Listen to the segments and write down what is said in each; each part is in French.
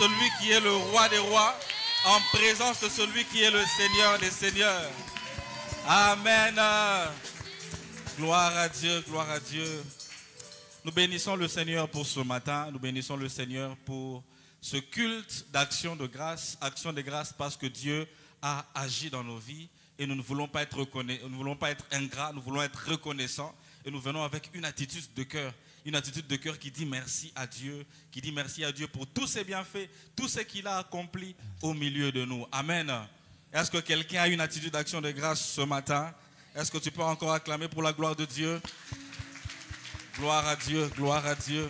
celui qui est le roi des rois, en présence de celui qui est le Seigneur des seigneurs. Amen. Gloire à Dieu, gloire à Dieu. Nous bénissons le Seigneur pour ce matin. Nous bénissons le Seigneur pour ce culte d'action de grâce. Action de grâce parce que Dieu a agi dans nos vies et nous ne voulons pas être, nous voulons pas être ingrats, nous voulons être reconnaissants et nous venons avec une attitude de cœur une attitude de cœur qui dit merci à Dieu, qui dit merci à Dieu pour tous ses bienfaits, tout ce qu'il a accompli au milieu de nous. Amen. Est-ce que quelqu'un a une attitude d'action de grâce ce matin? Est-ce que tu peux encore acclamer pour la gloire de Dieu? Gloire à Dieu, gloire à Dieu.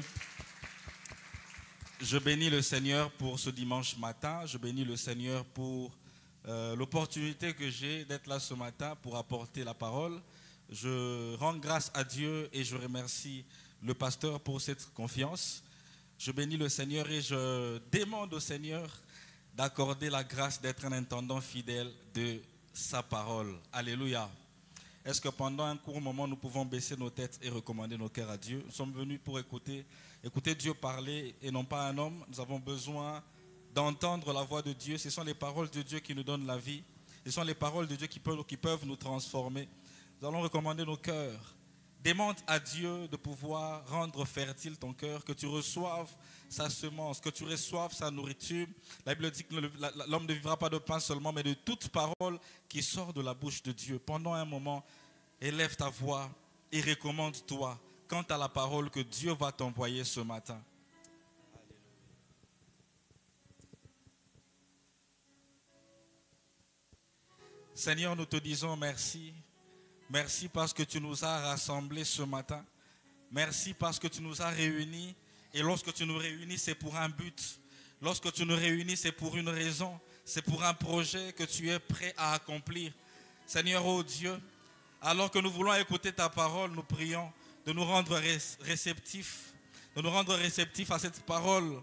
Je bénis le Seigneur pour ce dimanche matin. Je bénis le Seigneur pour euh, l'opportunité que j'ai d'être là ce matin pour apporter la parole. Je rends grâce à Dieu et je remercie le pasteur pour cette confiance. Je bénis le Seigneur et je demande au Seigneur d'accorder la grâce d'être un intendant fidèle de sa parole. Alléluia. Est-ce que pendant un court moment, nous pouvons baisser nos têtes et recommander nos cœurs à Dieu? Nous sommes venus pour écouter, écouter Dieu parler et non pas un homme. Nous avons besoin d'entendre la voix de Dieu. Ce sont les paroles de Dieu qui nous donnent la vie. Ce sont les paroles de Dieu qui peuvent, qui peuvent nous transformer. Nous allons recommander nos cœurs Demande à Dieu de pouvoir rendre fertile ton cœur, que tu reçoives sa semence, que tu reçoives sa nourriture. La Bible dit que l'homme ne vivra pas de pain seulement, mais de toute parole qui sort de la bouche de Dieu. Pendant un moment, élève ta voix et recommande-toi quant à la parole que Dieu va t'envoyer ce matin. Seigneur, nous te disons merci Merci parce que tu nous as rassemblés ce matin. Merci parce que tu nous as réunis. Et lorsque tu nous réunis, c'est pour un but. Lorsque tu nous réunis, c'est pour une raison. C'est pour un projet que tu es prêt à accomplir. Seigneur, oh Dieu, alors que nous voulons écouter ta parole, nous prions de nous rendre réceptifs, de nous rendre réceptifs à cette parole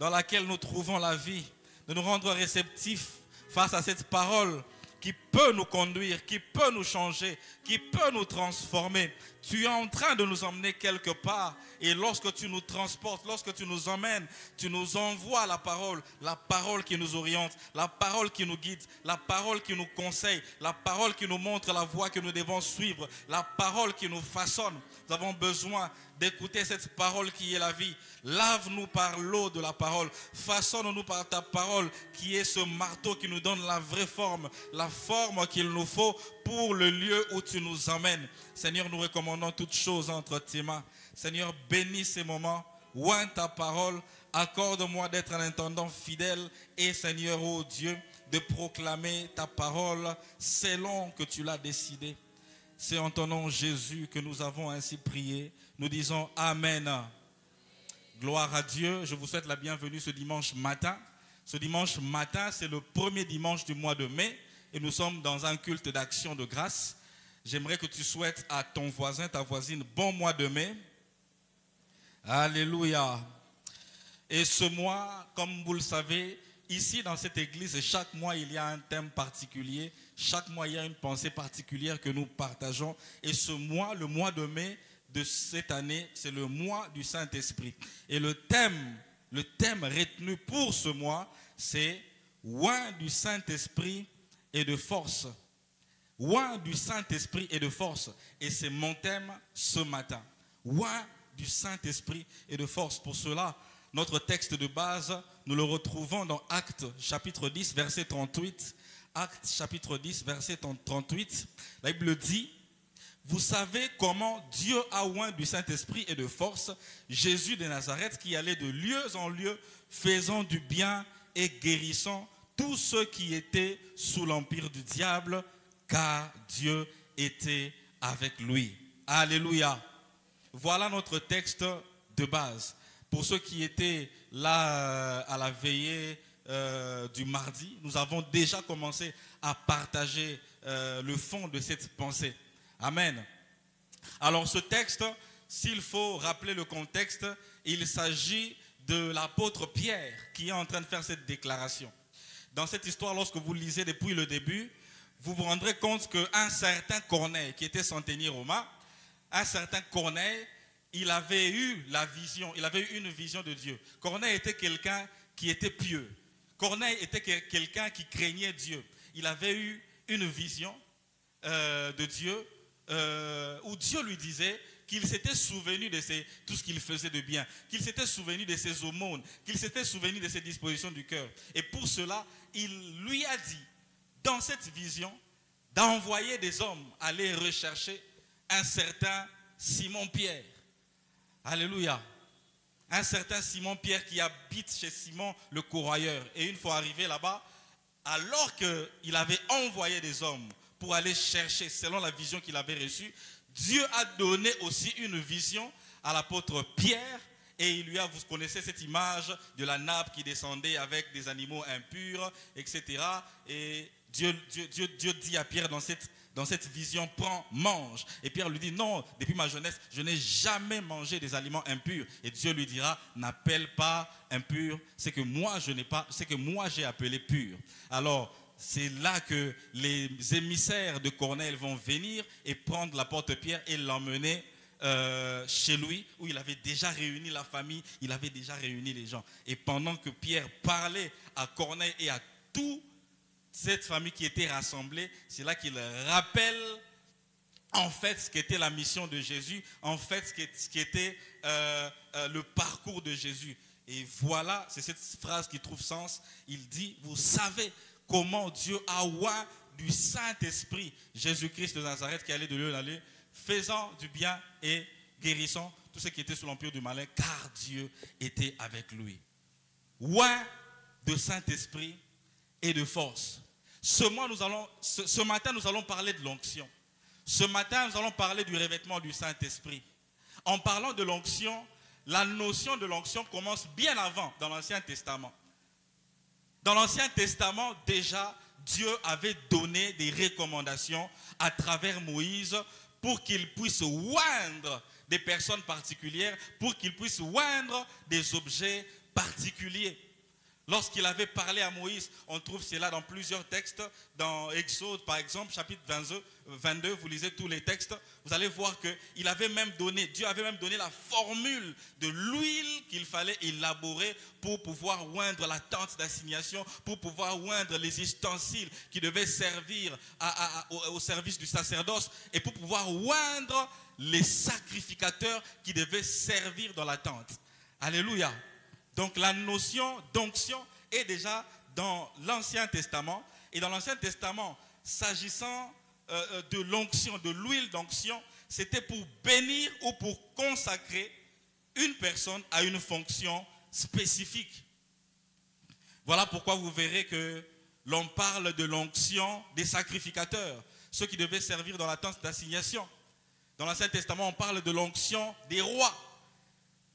dans laquelle nous trouvons la vie, de nous rendre réceptifs face à cette parole qui peut nous conduire, qui peut nous changer, qui peut nous transformer. Tu es en train de nous emmener quelque part. Et lorsque tu nous transportes, lorsque tu nous emmènes, tu nous envoies la parole, la parole qui nous oriente, la parole qui nous guide, la parole qui nous conseille, la parole qui nous montre la voie que nous devons suivre, la parole qui nous façonne. Nous avons besoin d'écouter cette parole qui est la vie. Lave-nous par l'eau de la parole. Façonne-nous par ta parole qui est ce marteau qui nous donne la vraie forme, la forme qu'il nous faut pour le lieu où tu nous emmènes. Seigneur, nous recommandons toutes choses entre tes mains. Seigneur, bénis ces moments. Oint ta parole. Accorde-moi d'être un intendant fidèle et Seigneur, oh Dieu, de proclamer ta parole selon que tu l'as décidé. C'est en ton nom, Jésus, que nous avons ainsi prié. Nous disons Amen. Gloire à Dieu. Je vous souhaite la bienvenue ce dimanche matin. Ce dimanche matin, c'est le premier dimanche du mois de mai et nous sommes dans un culte d'action de grâce. J'aimerais que tu souhaites à ton voisin, ta voisine, bon mois de mai. Alléluia. Et ce mois, comme vous le savez, ici dans cette église, chaque mois, il y a un thème particulier. Chaque mois, il y a une pensée particulière que nous partageons. Et ce mois, le mois de mai, de cette année, c'est le mois du Saint-Esprit. Et le thème, le thème retenu pour ce mois, c'est Oin du Saint-Esprit et de force. Oin du Saint-Esprit et de force. Et c'est mon thème ce matin. Oin du Saint-Esprit et de force. Pour cela, notre texte de base, nous le retrouvons dans Actes chapitre 10, verset 38. Actes chapitre 10, verset 38. La Bible dit, vous savez comment Dieu a oint du Saint-Esprit et de force Jésus de Nazareth qui allait de lieu en lieu faisant du bien et guérissant tous ceux qui étaient sous l'empire du diable car Dieu était avec lui. Alléluia. Voilà notre texte de base. Pour ceux qui étaient là euh, à la veillée euh, du mardi, nous avons déjà commencé à partager euh, le fond de cette pensée. Amen. Alors ce texte, s'il faut rappeler le contexte, il s'agit de l'apôtre Pierre qui est en train de faire cette déclaration. Dans cette histoire, lorsque vous lisez depuis le début, vous vous rendrez compte qu'un certain Corneille, qui était centenier romain, un certain Corneille, il avait eu la vision, il avait eu une vision de Dieu. Corneille était quelqu'un qui était pieux. Corneille était quelqu'un qui craignait Dieu. Il avait eu une vision euh, de Dieu euh, où Dieu lui disait qu'il s'était souvenu de tout ce qu'il faisait de bien, qu'il s'était souvenu de ses aumônes, qu'il s'était souvenu de ses dispositions du cœur. Et pour cela, il lui a dit, dans cette vision, d'envoyer des hommes aller rechercher un certain Simon-Pierre. Alléluia. Un certain Simon-Pierre qui habite chez Simon le courroyeur. Et une fois arrivé là-bas, alors qu'il avait envoyé des hommes pour aller chercher, selon la vision qu'il avait reçue, Dieu a donné aussi une vision à l'apôtre Pierre et il lui a, vous connaissez cette image de la nappe qui descendait avec des animaux impurs, etc. Et Dieu, Dieu, Dieu, dit à Pierre dans cette, dans cette vision, prends, mange. Et Pierre lui dit, non, depuis ma jeunesse, je n'ai jamais mangé des aliments impurs. Et Dieu lui dira, n'appelle pas impur, c'est que moi je n'ai pas, que moi j'ai appelé pur. Alors, c'est là que les émissaires de Corneille vont venir et prendre la porte-pierre et l'emmener euh, chez lui, où il avait déjà réuni la famille, il avait déjà réuni les gens. Et pendant que Pierre parlait à Corneille et à toute cette famille qui était rassemblée, c'est là qu'il rappelle en fait ce qu'était la mission de Jésus, en fait ce qui était euh, euh, le parcours de Jésus. Et voilà, c'est cette phrase qui trouve sens. Il dit, vous savez comment Dieu a oint du Saint-Esprit Jésus-Christ de Nazareth qui allait de lieu en lieu, faisant du bien et guérissant tous ceux qui étaient sous l'empire du malin, car Dieu était avec lui. Oint de Saint-Esprit et de force. Ce, matin, nous allons parler de l'onction. Ce matin, nous allons parler du revêtement du Saint-Esprit. En parlant de l'onction, la notion de l'onction commence bien avant dans l'Ancien Testament. Dans l'Ancien Testament, déjà, Dieu avait donné des recommandations à travers Moïse pour qu'il puisse oindre des personnes particulières, pour qu'il puisse oindre des objets particuliers. Lorsqu'il avait parlé à Moïse, on trouve cela dans plusieurs textes, dans Exode par exemple, chapitre 22, vous lisez tous les textes, vous allez voir que il avait même donné, Dieu avait même donné la formule de l'huile qu'il fallait élaborer pour pouvoir oindre la tente d'assignation, pour pouvoir oindre les ustensiles qui devaient servir au service du sacerdoce et pour pouvoir oindre les sacrificateurs qui devaient servir dans la tente. Alléluia. Donc la notion d'onction est déjà dans l'Ancien Testament. Et dans l'Ancien Testament, s'agissant euh, euh, de l'onction, de l'huile d'onction, c'était pour bénir ou pour consacrer une personne à une fonction spécifique. Voilà pourquoi vous verrez que l'on parle de l'onction des sacrificateurs, ceux qui devaient servir dans la tente d'assignation. Dans l'Ancien Testament, on parle de l'onction des rois.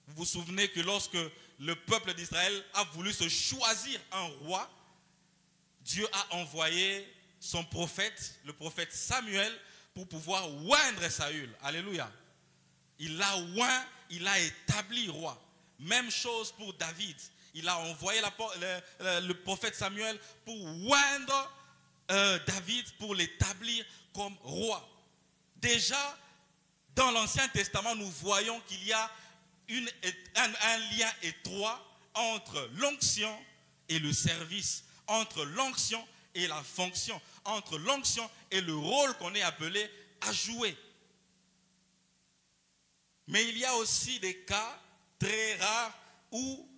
Vous vous souvenez que lorsque le peuple d'Israël a voulu se choisir un roi, Dieu a envoyé son prophète, le prophète Samuel, pour pouvoir oindre Saül. Alléluia. Il l'a oint, il l'a établi roi. Même chose pour David. Il a envoyé le, prophète Samuel pour oindre euh, David, pour l'établir comme roi. Déjà, dans l'Ancien Testament, nous voyons qu'il y a un, lien étroit entre l'onction et le service, entre l'onction et la fonction, entre l'onction et le rôle qu'on est appelé à jouer. Mais il y a aussi des cas très rares où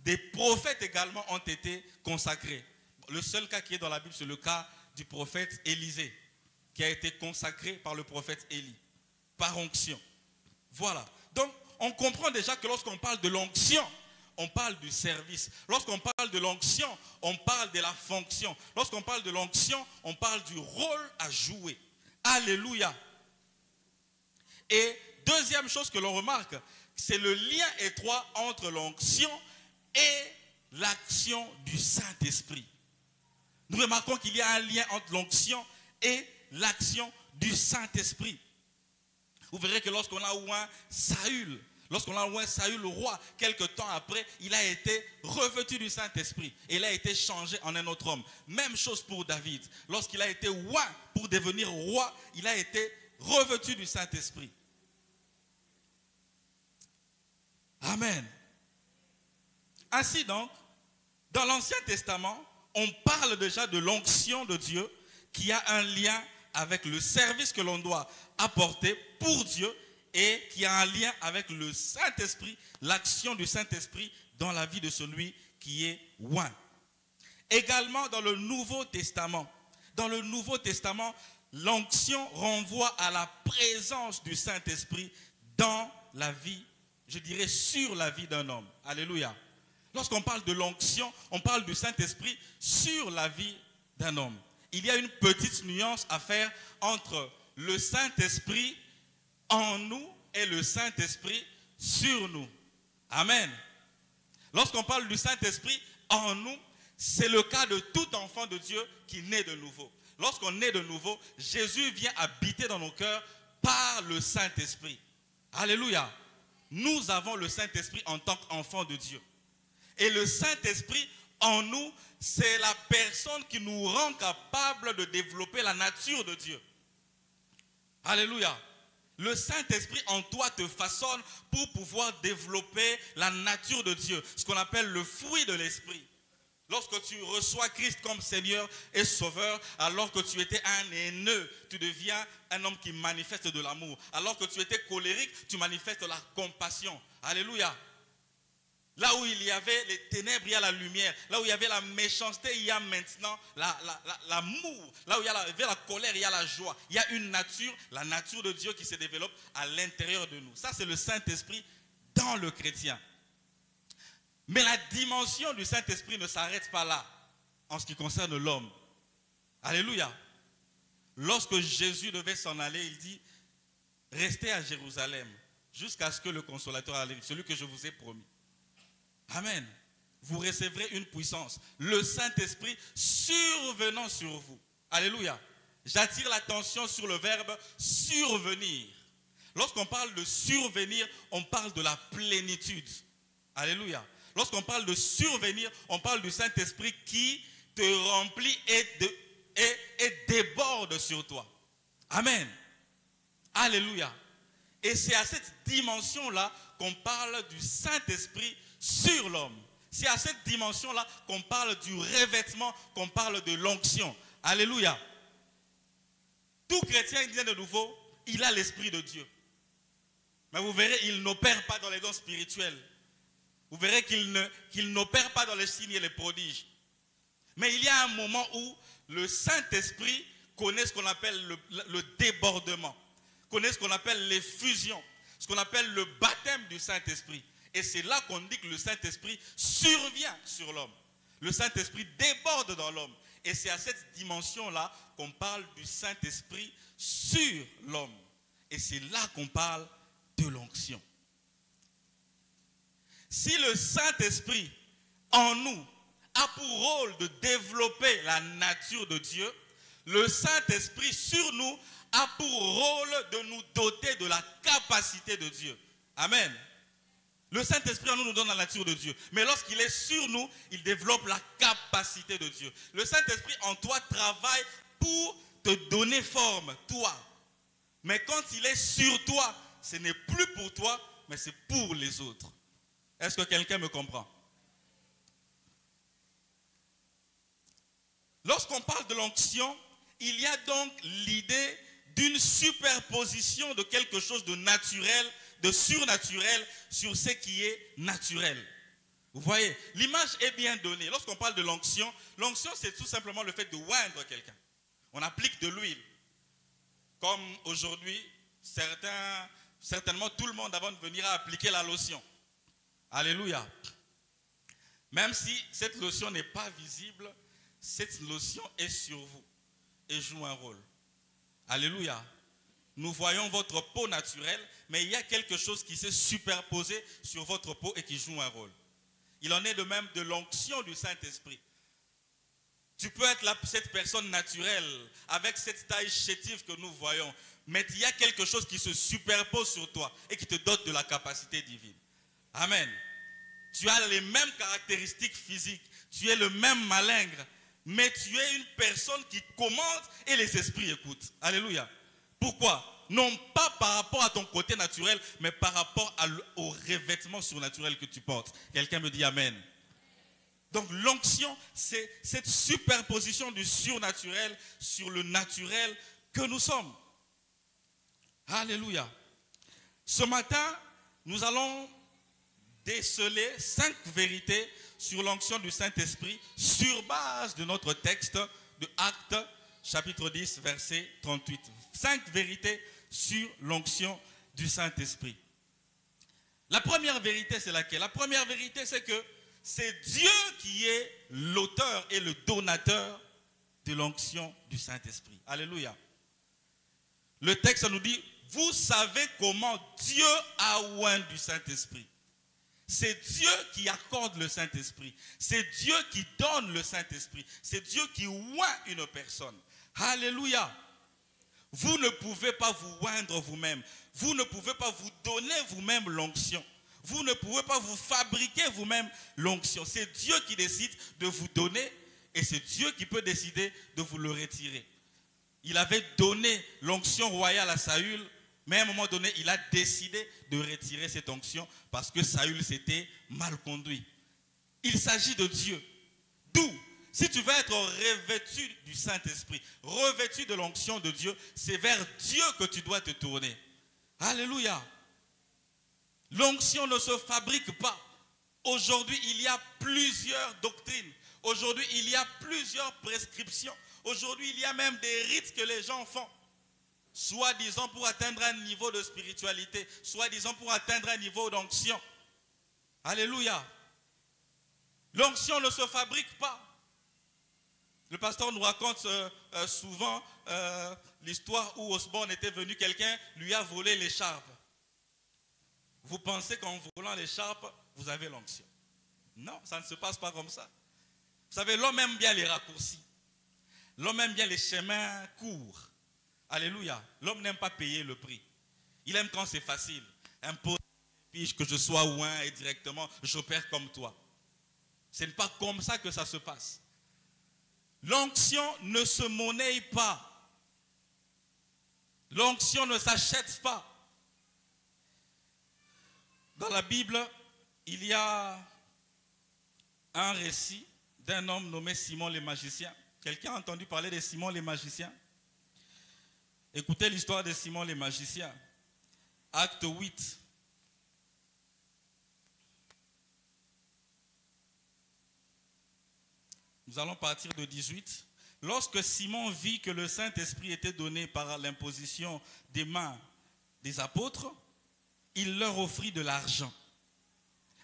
des prophètes également ont été consacrés. Le seul cas qui est dans la Bible, c'est le cas du prophète Élisée, qui a été consacré par le prophète Élie, par onction. Voilà. Donc, on comprend déjà que lorsqu'on parle de l'onction, on parle du service. Lorsqu'on parle de l'onction, on parle de la fonction. Lorsqu'on parle de l'onction, on parle du rôle à jouer. Alléluia. Et deuxième chose que l'on remarque, c'est le lien étroit entre l'onction et l'action du Saint-Esprit. Nous remarquons qu'il y a un lien entre l'onction et l'action du Saint-Esprit. Vous verrez que lorsqu'on a oint Saül, Lorsqu'on a oint Saül le roi, quelque temps après, il a été revêtu du Saint-Esprit. Et il a été changé en un autre homme. Même chose pour David. Lorsqu'il a été oint pour devenir roi, il a été revêtu du Saint-Esprit. Amen. Ainsi donc, dans l'Ancien Testament, on parle déjà de l'onction de Dieu qui a un lien avec le service que l'on doit apporter pour Dieu et qui a un lien avec le Saint-Esprit, l'action du Saint-Esprit dans la vie de celui qui est loin. Également dans le Nouveau Testament. Dans le Nouveau Testament, l'onction renvoie à la présence du Saint-Esprit dans la vie, je dirais sur la vie d'un homme. Alléluia. Lorsqu'on parle de l'onction, on parle du Saint-Esprit sur la vie d'un homme. Il y a une petite nuance à faire entre le Saint-Esprit en nous et le Saint-Esprit sur nous. Amen. Lorsqu'on parle du Saint-Esprit en nous, c'est le cas de tout enfant de Dieu qui naît de nouveau. Lorsqu'on naît de nouveau, Jésus vient habiter dans nos cœurs par le Saint-Esprit. Alléluia. Nous avons le Saint-Esprit en tant qu'enfant de Dieu. Et le Saint-Esprit en nous, c'est la personne qui nous rend capable de développer la nature de Dieu. Alléluia. Le Saint-Esprit en toi te façonne pour pouvoir développer la nature de Dieu, ce qu'on appelle le fruit de l'Esprit. Lorsque tu reçois Christ comme Seigneur et Sauveur, alors que tu étais un haineux, tu deviens un homme qui manifeste de l'amour. Alors que tu étais colérique, tu manifestes la compassion. Alléluia. Là où il y avait les ténèbres, il y a la lumière. Là où il y avait la méchanceté, il y a maintenant l'amour. Là où il y avait la colère, il y a la joie. Il y a une nature, la nature de Dieu qui se développe à l'intérieur de nous. Ça, c'est le Saint-Esprit dans le chrétien. Mais la dimension du Saint-Esprit ne s'arrête pas là en ce qui concerne l'homme. Alléluia. Lorsque Jésus devait s'en aller, il dit, restez à Jérusalem jusqu'à ce que le consolateur arrive, celui que je vous ai promis. Amen. Vous recevrez une puissance. Le Saint-Esprit survenant sur vous. Alléluia. J'attire l'attention sur le verbe survenir. Lorsqu'on parle de survenir, on parle de la plénitude. Alléluia. Lorsqu'on parle de survenir, on parle du Saint-Esprit qui te remplit et, déborde sur toi. Amen. Alléluia. Et c'est à cette dimension-là qu'on parle du Saint-Esprit sur l'homme. C'est à cette dimension-là qu'on parle du revêtement, qu'on parle de l'onction. Alléluia. Tout chrétien vient de nouveau, il a l'Esprit de Dieu. Mais vous verrez, il n'opère pas dans les dons spirituels. Vous verrez qu'il n'opère pas dans les signes et les prodiges. Mais il y a un moment où le Saint-Esprit connaît ce qu'on appelle le, le, débordement, connaît ce qu'on appelle l'effusion, ce qu'on appelle le baptême du Saint-Esprit. Et c'est là qu'on dit que le Saint-Esprit survient sur l'homme. Le Saint-Esprit déborde dans l'homme. Et c'est à cette dimension-là qu'on parle du Saint-Esprit sur l'homme. Et c'est là qu'on parle de l'onction. Si le Saint-Esprit en nous a pour rôle de développer la nature de Dieu, le Saint-Esprit sur nous a pour rôle de nous doter de la capacité de Dieu. Amen. Le Saint-Esprit en nous nous donne la nature de Dieu. Mais lorsqu'il est sur nous, il développe la capacité de Dieu. Le Saint-Esprit en toi travaille pour te donner forme, toi. Mais quand il est sur toi, ce n'est plus pour toi, mais c'est pour les autres. Est-ce que quelqu'un me comprend? Lorsqu'on parle de l'onction, il y a donc l'idée d'une superposition de quelque chose de naturel de surnaturel sur ce qui est naturel. Vous voyez, l'image est bien donnée. Lorsqu'on parle de l'onction, l'onction, c'est tout simplement le fait de oindre quelqu'un. On applique de l'huile. Comme aujourd'hui, certains, certainement tout le monde avant de venir a appliqué la lotion. Alléluia. Même si cette lotion n'est pas visible, cette lotion est sur vous et joue un rôle. Alléluia. Nous voyons votre peau naturelle, mais il y a quelque chose qui s'est superposé sur votre peau et qui joue un rôle. Il en est de même de l'onction du Saint-Esprit. Tu peux être cette personne naturelle avec cette taille chétive que nous voyons, mais il y a quelque chose qui se superpose sur toi et qui te dote de la capacité divine. Amen. Tu as les mêmes caractéristiques physiques, tu es le même malingre, mais tu es une personne qui commande et les esprits écoutent. Alléluia. Pourquoi? Non pas par rapport à ton côté naturel, mais par rapport au revêtement surnaturel que tu portes. Quelqu'un me dit Amen. Donc l'onction, c'est cette superposition du surnaturel sur le naturel que nous sommes. Alléluia. Ce matin, nous allons déceler cinq vérités sur l'onction du Saint-Esprit sur base de notre texte de Actes chapitre 10 verset 38. Cinq vérités sur l'onction du Saint-Esprit. La première vérité, c'est laquelle? La première vérité, c'est que c'est Dieu qui est l'auteur et le donateur de l'onction du Saint-Esprit. Alléluia. Le texte nous dit, vous savez comment Dieu a oint du Saint-Esprit. C'est Dieu qui accorde le Saint-Esprit. C'est Dieu qui donne le Saint-Esprit. C'est Dieu qui oint une personne. Alléluia. Vous ne pouvez pas vous oindre vous-même. Vous ne pouvez pas vous donner vous-même l'onction. Vous ne pouvez pas vous fabriquer vous-même l'onction. C'est Dieu qui décide de vous donner et c'est Dieu qui peut décider de vous le retirer. Il avait donné l'onction royale à Saül, mais à un moment donné, il a décidé de retirer cette onction parce que Saül s'était mal conduit. Il s'agit de Dieu. D'où si tu veux être revêtu du Saint-Esprit, revêtu de l'onction de Dieu, c'est vers Dieu que tu dois te tourner. Alléluia. L'onction ne se fabrique pas. Aujourd'hui, il y a plusieurs doctrines. Aujourd'hui, il y a plusieurs prescriptions. Aujourd'hui, il y a même des rites que les gens font. Soit disant pour atteindre un niveau de spiritualité, soit disant pour atteindre un niveau d'onction. Alléluia. L'onction ne se fabrique pas. Le pasteur nous raconte euh, euh, souvent euh, l'histoire où Osborne était venu, quelqu'un lui a volé l'écharpe. Vous pensez qu'en volant l'écharpe, vous avez l'onction. Non, ça ne se passe pas comme ça. Vous savez, l'homme aime bien les raccourcis. L'homme aime bien les chemins courts. Alléluia. L'homme n'aime pas payer le prix. Il aime quand c'est facile. Impose, que je sois loin et directement, j'opère comme toi. Ce n'est pas comme ça que ça se passe. L'onction ne se monnaie pas. L'onction ne s'achète pas. Dans la Bible, il y a un récit d'un homme nommé Simon le magicien. Quelqu'un a entendu parler de Simon le magicien? Écoutez l'histoire de Simon le magicien. Acte 8. Nous allons partir de 18. Lorsque Simon vit que le Saint-Esprit était donné par l'imposition des mains des apôtres, il leur offrit de l'argent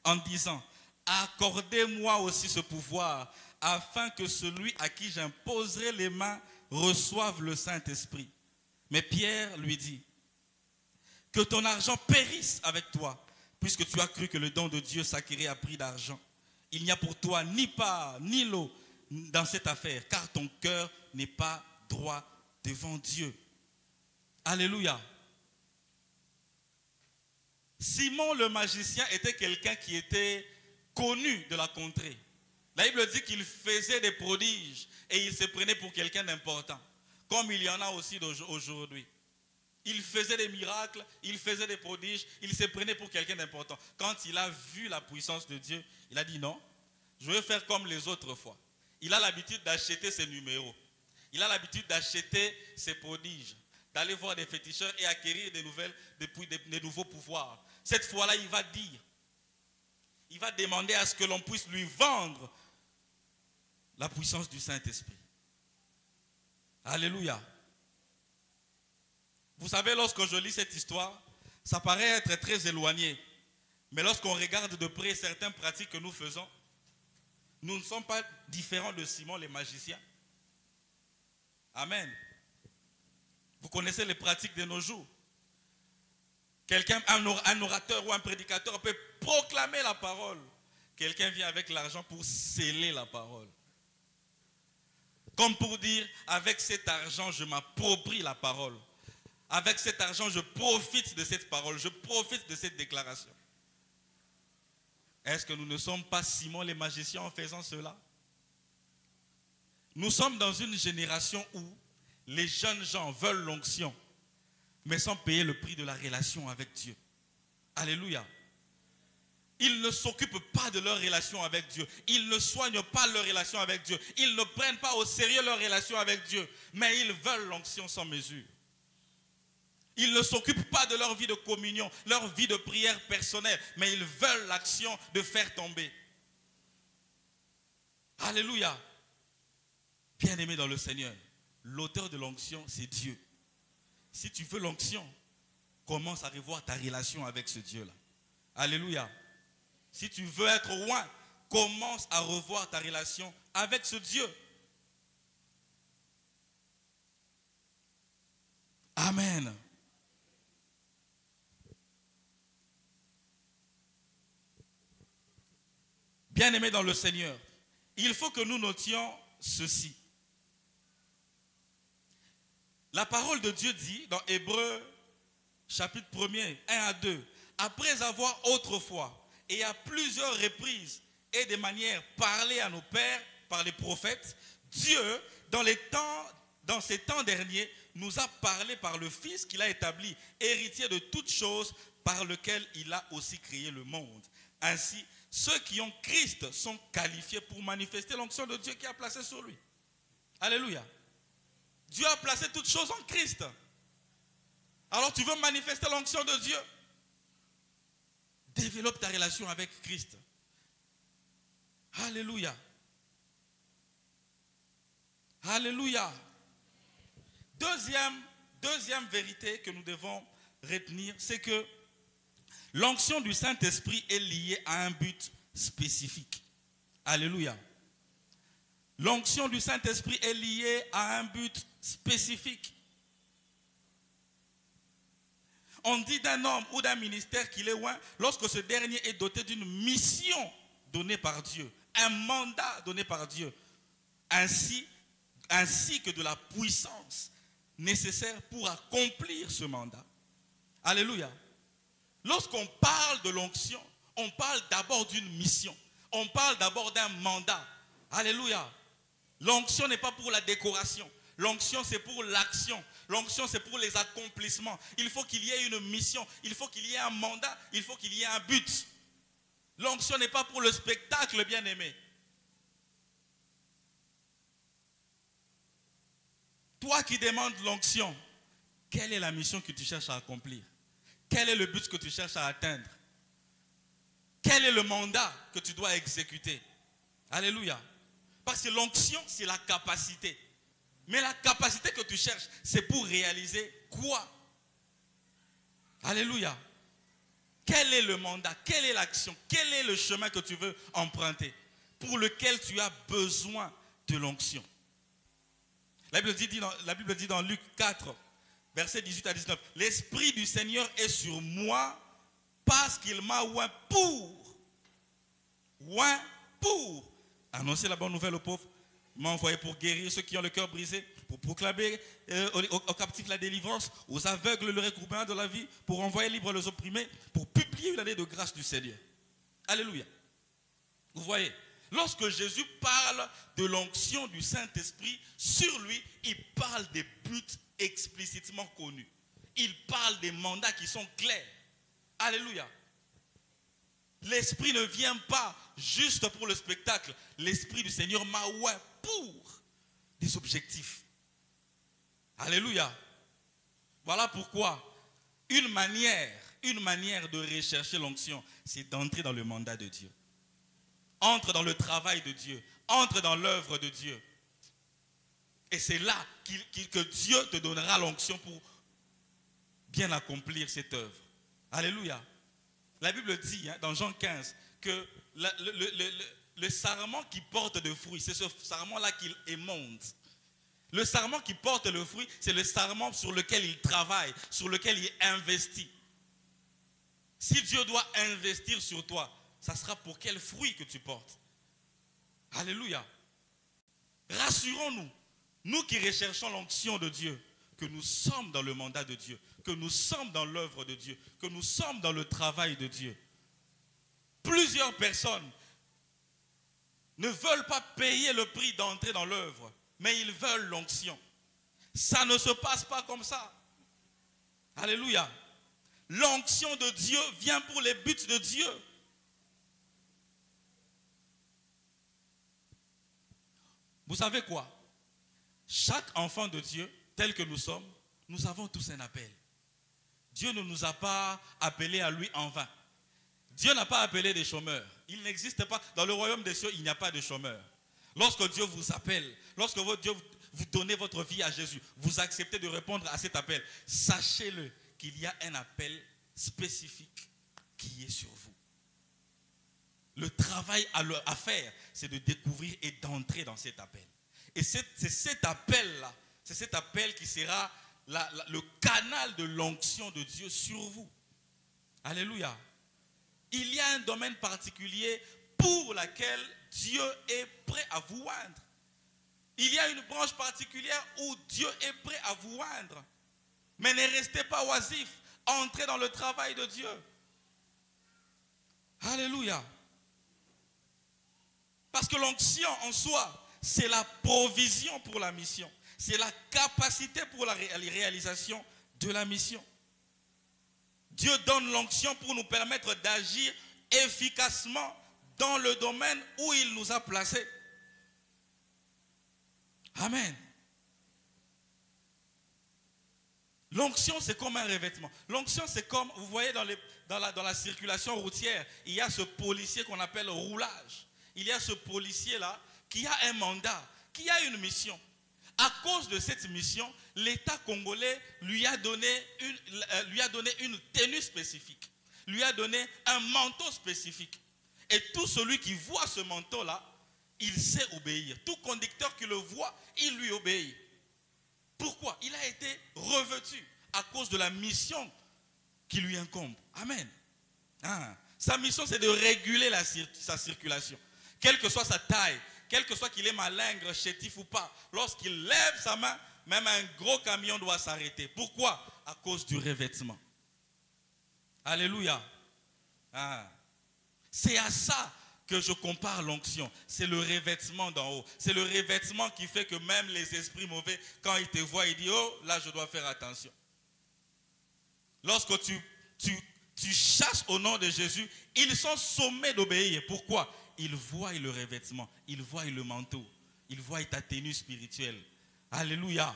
en disant, accordez-moi aussi ce pouvoir afin que celui à qui j'imposerai les mains reçoive le Saint-Esprit. Mais Pierre lui dit, que ton argent périsse avec toi, puisque tu as cru que le don de Dieu s'acquérait à prix d'argent. Il n'y a pour toi ni part, ni lot dans cette affaire, car ton cœur n'est pas droit devant Dieu. Alléluia. Simon le magicien était quelqu'un qui était connu de la contrée. La Bible dit qu'il faisait des prodiges et il se prenait pour quelqu'un d'important, comme il y en a aussi aujourd'hui. Il faisait des miracles, il faisait des prodiges, il se prenait pour quelqu'un d'important. Quand il a vu la puissance de Dieu, il a dit non, je vais faire comme les autres fois. Il a l'habitude d'acheter ses numéros. Il a l'habitude d'acheter ses prodiges, d'aller voir des féticheurs et acquérir des nouvelles, nouveaux pouvoirs. Cette fois-là, il va dire, il va demander à ce que l'on puisse lui vendre la puissance du Saint-Esprit. Alléluia. Vous savez, lorsque je lis cette histoire, ça paraît être très éloigné. Mais lorsqu'on regarde de près certaines pratiques que nous faisons, nous ne sommes pas différents de Simon les magiciens. Amen. Vous connaissez les pratiques de nos jours. Quelqu'un, un orateur ou un prédicateur peut proclamer la parole. Quelqu'un vient avec l'argent pour sceller la parole. Comme pour dire, avec cet argent, je m'approprie la parole. Avec cet argent, je profite de cette parole, je profite de cette déclaration. Est-ce que nous ne sommes pas Simon les magiciens en faisant cela? Nous sommes dans une génération où les jeunes gens veulent l'onction mais sans payer le prix de la relation avec Dieu. Alléluia. Ils ne s'occupent pas de leur relation avec Dieu. Ils ne soignent pas leur relation avec Dieu. Ils ne prennent pas au sérieux leur relation avec Dieu. Mais ils veulent l'onction sans mesure. Ils ne s'occupent pas de leur vie de communion, leur vie de prière personnelle, mais ils veulent l'action de faire tomber. Alléluia. Bien-aimé dans le Seigneur, l'auteur de l'onction, c'est Dieu. Si tu veux l'onction, commence à revoir ta relation avec ce Dieu-là. Alléluia. Si tu veux être loin, commence à revoir ta relation avec ce Dieu. Amen. Bien-aimés dans le Seigneur, il faut que nous notions ceci. La parole de Dieu dit dans Hébreu chapitre 1er, 1 à 2, après avoir autrefois et à plusieurs reprises et de manière parlé à nos pères par les prophètes, Dieu, dans, les temps, dans ces temps derniers, nous a parlé par le Fils qu'il a établi, héritier de toutes choses, par lequel il a aussi créé le monde. Ainsi, ceux qui ont Christ sont qualifiés pour manifester l'onction de Dieu qui a placé sur lui. Alléluia. Dieu a placé toutes choses en Christ. Alors tu veux manifester l'onction de Dieu? Développe ta relation avec Christ. Alléluia. Alléluia. Deuxième, deuxième vérité que nous devons retenir, c'est que L'onction du Saint-Esprit est liée à un but spécifique. Alléluia. L'onction du Saint-Esprit est liée à un but spécifique. On dit d'un homme ou d'un ministère qu'il est loin lorsque ce dernier est doté d'une mission donnée par Dieu, un mandat donné par Dieu, ainsi, que de la puissance nécessaire pour accomplir ce mandat. Alléluia. Lorsqu'on parle de l'onction, on parle d'abord d'une mission. On parle d'abord d'un mandat. Alléluia. L'onction n'est pas pour la décoration. L'onction, c'est pour l'action. L'onction, c'est pour les accomplissements. Il faut qu'il y ait une mission. Il faut qu'il y ait un mandat. Il faut qu'il y ait un but. L'onction n'est pas pour le spectacle, bien-aimé. Toi qui demandes l'onction, quelle est la mission que tu cherches à accomplir? Quel est le but que tu cherches à atteindre? Quel est le mandat que tu dois exécuter? Alléluia. Parce que l'onction, c'est la capacité. Mais la capacité que tu cherches, c'est pour réaliser quoi? Alléluia. Quel est le mandat? Quelle est l'action? Quel est le chemin que tu veux emprunter Pour lequel tu as besoin de l'onction? La Bible dit dans, Luc 4, verset 18 à 19. L'Esprit du Seigneur est sur moi parce qu'il m'a oint pour. Oint pour. Annoncer la bonne nouvelle aux pauvres. M'a envoyé pour guérir ceux qui ont le cœur brisé, pour proclamer euh, aux, captifs la délivrance, aux aveugles le recouvrement de la vie, pour envoyer libre les opprimés, pour publier une année de grâce du Seigneur. Alléluia. Vous voyez, lorsque Jésus parle de l'onction du Saint-Esprit sur lui, il parle des buts explicitement connu. Il parle des mandats qui sont clairs. Alléluia. L'Esprit ne vient pas juste pour le spectacle. L'Esprit du Seigneur m'a pour des objectifs. Alléluia. Voilà pourquoi une manière, une manière de rechercher l'onction, c'est d'entrer dans le mandat de Dieu. Entre dans le travail de Dieu. Entre dans l'œuvre de Dieu. Et c'est là que Dieu te donnera l'onction pour bien accomplir cette œuvre. Alléluia. La Bible dit hein, dans Jean 15 que le, sarment qui porte de fruits, c'est ce sarment-là qu'il émonde. Le sarment qui porte le fruit, c'est le sarment sur lequel il travaille, sur lequel il investit. Si Dieu doit investir sur toi, ça sera pour quel fruit que tu portes? Alléluia. Rassurons-nous. Nous qui recherchons l'onction de Dieu, que nous sommes dans le mandat de Dieu, que nous sommes dans l'œuvre de Dieu, que nous sommes dans le travail de Dieu. Plusieurs personnes ne veulent pas payer le prix d'entrer dans l'œuvre, mais ils veulent l'onction. Ça ne se passe pas comme ça. Alléluia. L'onction de Dieu vient pour les buts de Dieu. Vous savez quoi? Chaque enfant de Dieu, tel que nous sommes, nous avons tous un appel. Dieu ne nous a pas appelés à lui en vain. Dieu n'a pas appelé des chômeurs. Il n'existe pas. Dans le royaume des cieux, il n'y a pas de chômeurs. Lorsque Dieu vous appelle, lorsque Dieu vous donnez votre vie à Jésus, vous acceptez de répondre à cet appel, sachez-le qu'il y a un appel spécifique qui est sur vous. Le travail à faire, c'est de découvrir et d'entrer dans cet appel. Et c'est cet appel-là, c'est cet appel qui sera le canal de l'onction de Dieu sur vous. Alléluia. Il y a un domaine particulier pour lequel Dieu est prêt à vous oindre. Il y a une branche particulière où Dieu est prêt à vous oindre. Mais ne restez pas oisif. Entrez dans le travail de Dieu. Alléluia. Parce que l'onction en soi, c'est la provision pour la mission. C'est la capacité pour la réalisation de la mission. Dieu donne l'onction pour nous permettre d'agir efficacement dans le domaine où il nous a placés. Amen. L'onction, c'est comme un revêtement. L'onction, c'est comme, vous voyez dans, la, circulation routière, il y a ce policier qu'on appelle roulage. Il y a ce policier-là qui a un mandat, qui a une mission. À cause de cette mission, l'État congolais lui a, donné une, euh, lui a donné une tenue spécifique, lui a donné un manteau spécifique. Et tout celui qui voit ce manteau-là, il sait obéir. Tout conducteur qui le voit, il lui obéit. Pourquoi? Il a été revêtu à cause de la mission qui lui incombe. Amen. Ah. Sa mission, c'est de réguler sa circulation. Quelle que soit sa taille, quel que soit qu'il est malingre, chétif ou pas, lorsqu'il lève sa main, même un gros camion doit s'arrêter. Pourquoi? À cause du revêtement. Alléluia. Ah. C'est à ça que je compare l'onction. C'est le revêtement d'en haut. C'est le revêtement qui fait que même les esprits mauvais, quand ils te voient, ils disent, oh, là, je dois faire attention. Lorsque tu, tu, tu chasses au nom de Jésus, ils sont sommés d'obéir. Pourquoi? Ils voient le revêtement, ils voient le manteau, ils voient ta tenue spirituelle. Alléluia.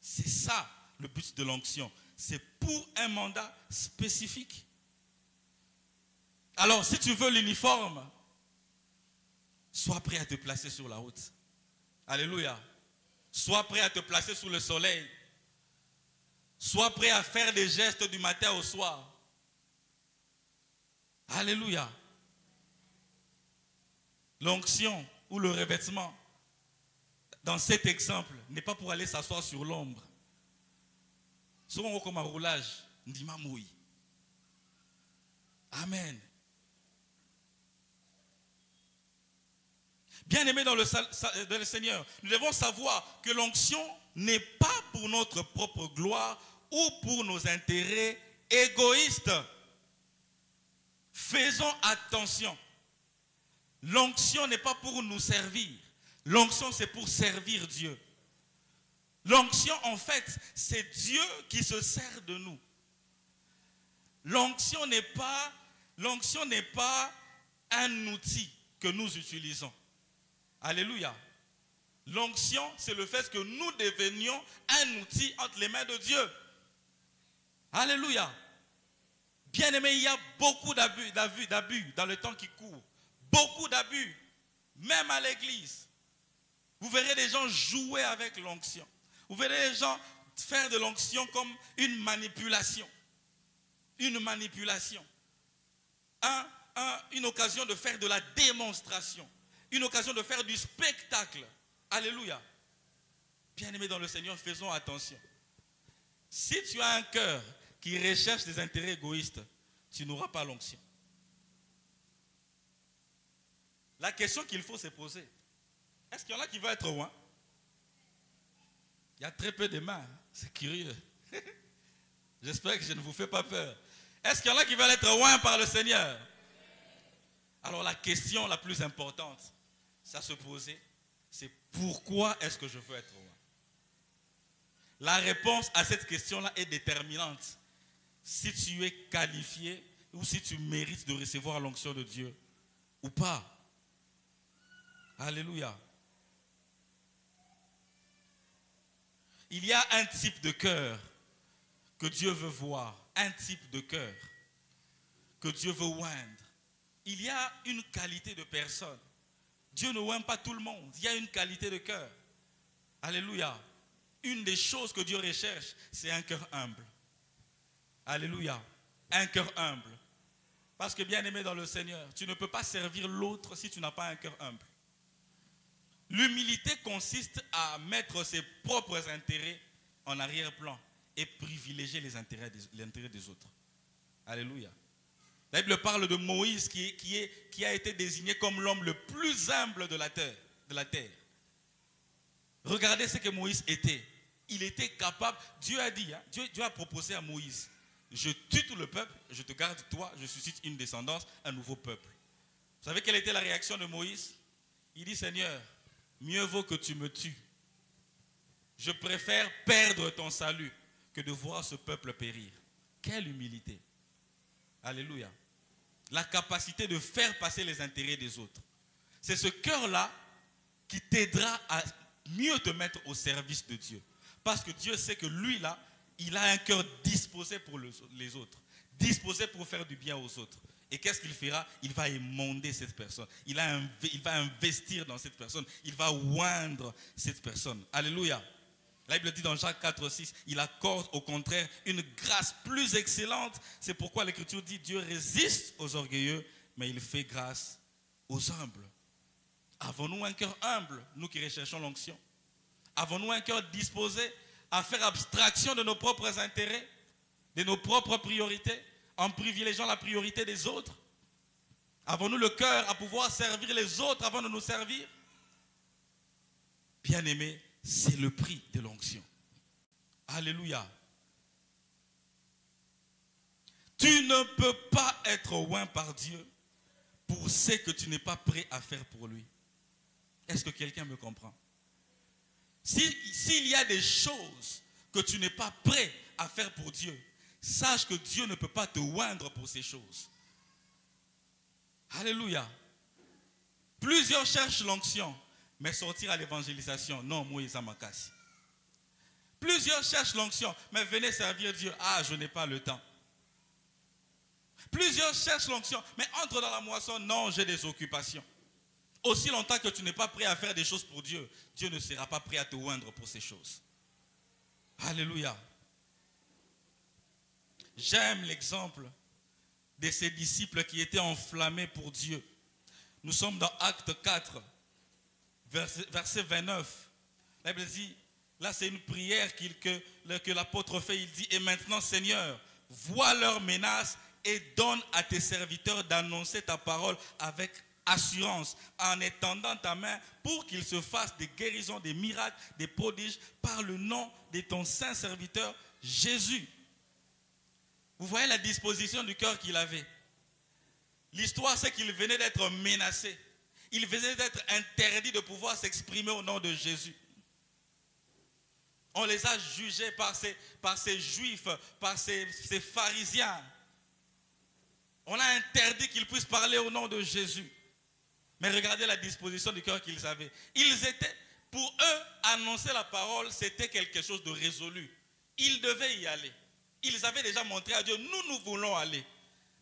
C'est ça le but de l'onction. C'est pour un mandat spécifique. Alors, si tu veux l'uniforme, sois prêt à te placer sur la route. Alléluia. Sois prêt à te placer sous le soleil. Sois prêt à faire des gestes du matin au soir. Alléluia. L'onction ou le revêtement, dans cet exemple, n'est pas pour aller s'asseoir sur l'ombre. Souvent, comme un roulage, dit Amen. Bien-aimés dans, dans le Seigneur, nous devons savoir que l'onction n'est pas pour notre propre gloire ou pour nos intérêts égoïstes. Faisons attention. L'onction n'est pas pour nous servir. L'onction, c'est pour servir Dieu. L'onction, en fait, c'est Dieu qui se sert de nous. L'onction n'est pas, un outil que nous utilisons. Alléluia. L'onction, c'est le fait que nous devenions un outil entre les mains de Dieu. Alléluia. Bien aimé, il y a beaucoup d'abus, d'abus dans le temps qui court. Beaucoup d'abus, même à l'église. Vous verrez des gens jouer avec l'onction. Vous verrez des gens faire de l'onction comme une manipulation. Une manipulation. une occasion de faire de la démonstration une occasion de faire du spectacle. Alléluia. Bien-aimés dans le Seigneur, faisons attention. Si tu as un cœur qui recherche des intérêts égoïstes, tu n'auras pas l'onction. La question qu'il faut se poser, est-ce qu'il y en a qui veulent être loin Il y a très peu de mains, c'est curieux. J'espère que je ne vous fais pas peur. Est-ce qu'il y en a qui veulent être loin par le Seigneur? Alors la question la plus importante, ça se poser, c'est pourquoi est-ce que je veux être roi? La réponse à cette question-là est déterminante. Si tu es qualifié ou si tu mérites de recevoir l'onction de Dieu ou pas. Alléluia. Il y a un type de cœur que Dieu veut voir, un type de cœur que Dieu veut oindre. Il y a une qualité de personne. Dieu ne oint pas tout le monde. Il y a une qualité de cœur. Alléluia. Une des choses que Dieu recherche, c'est un cœur humble. Alléluia. Un cœur humble. Parce que bien aimé dans le Seigneur, tu ne peux pas servir l'autre si tu n'as pas un cœur humble. L'humilité consiste à mettre ses propres intérêts en arrière-plan et privilégier les intérêts des, autres. Alléluia. La Bible parle de Moïse qui, a été désigné comme l'homme le plus humble de la terre. De la terre. Regardez ce que Moïse était. Il était capable, Dieu a dit, hein, Dieu, Dieu a proposé à Moïse, je tue tout le peuple, je te garde toi, je suscite une descendance, un nouveau peuple. Vous savez quelle était la réaction de Moïse? Il dit, Seigneur, mieux vaut que tu me tues. Je préfère perdre ton salut que de voir ce peuple périr. Quelle humilité. Alléluia. La capacité de faire passer les intérêts des autres. C'est ce cœur-là qui t'aidera à mieux te mettre au service de Dieu. Parce que Dieu sait que lui-là, il a un cœur disposé pour les autres, disposé pour faire du bien aux autres. Et qu'est-ce qu'il fera? Il va émonder cette personne. Il, va investir dans cette personne. Il va oindre cette personne. Alléluia. La Bible dit dans Jacques 4, 6, il accorde au contraire une grâce plus excellente. C'est pourquoi l'Écriture dit Dieu résiste aux orgueilleux, mais il fait grâce aux humbles. Avons-nous un cœur humble, nous qui recherchons l'onction? Avons-nous un cœur disposé à faire abstraction de nos propres intérêts, de nos propres priorités, en privilégiant la priorité des autres Avons-nous le cœur à pouvoir servir les autres avant de nous servir? Bien-aimés, c'est le prix de l'onction. Alléluia. Tu ne peux pas être oint par Dieu pour ce que tu n'es pas prêt à faire pour lui. Est-ce que quelqu'un me comprend? S'il y a des choses que tu n'es pas prêt à faire pour Dieu, sache que Dieu ne peut pas te oindre pour ces choses. Alléluia. Plusieurs cherchent l'onction, mais sortir à l'évangélisation, non, Moïse Amakasi. Plusieurs cherchent l'onction, mais venez servir Dieu. Ah, je n'ai pas le temps. Plusieurs cherchent l'onction, mais entre dans la moisson. Non, j'ai des occupations. Aussi longtemps que tu n'es pas prêt à faire des choses pour Dieu, Dieu ne sera pas prêt à te oindre pour ces choses. Alléluia. J'aime l'exemple de ces disciples qui étaient enflammés pour Dieu. Nous sommes dans Acte 4, verset, 29, la Bible dit, là c'est une prière que, l'apôtre fait, il dit, et maintenant Seigneur, vois leurs menaces et donne à tes serviteurs d'annoncer ta parole avec assurance en étendant ta main pour qu'il se fasse des guérisons, des miracles, des prodiges par le nom de ton saint serviteur Jésus. Vous voyez la disposition du cœur qu'il avait. L'histoire, c'est qu'il venait d'être menacé il venait d'être interdit de pouvoir s'exprimer au nom de Jésus. On les a jugés par ces, par ces juifs, par ces, ces pharisiens. On a interdit qu'ils puissent parler au nom de Jésus. Mais regardez la disposition du cœur qu'ils avaient. Ils étaient, pour eux, annoncer la parole, c'était quelque chose de résolu. Ils devaient y aller. Ils avaient déjà montré à Dieu, nous, nous voulons aller.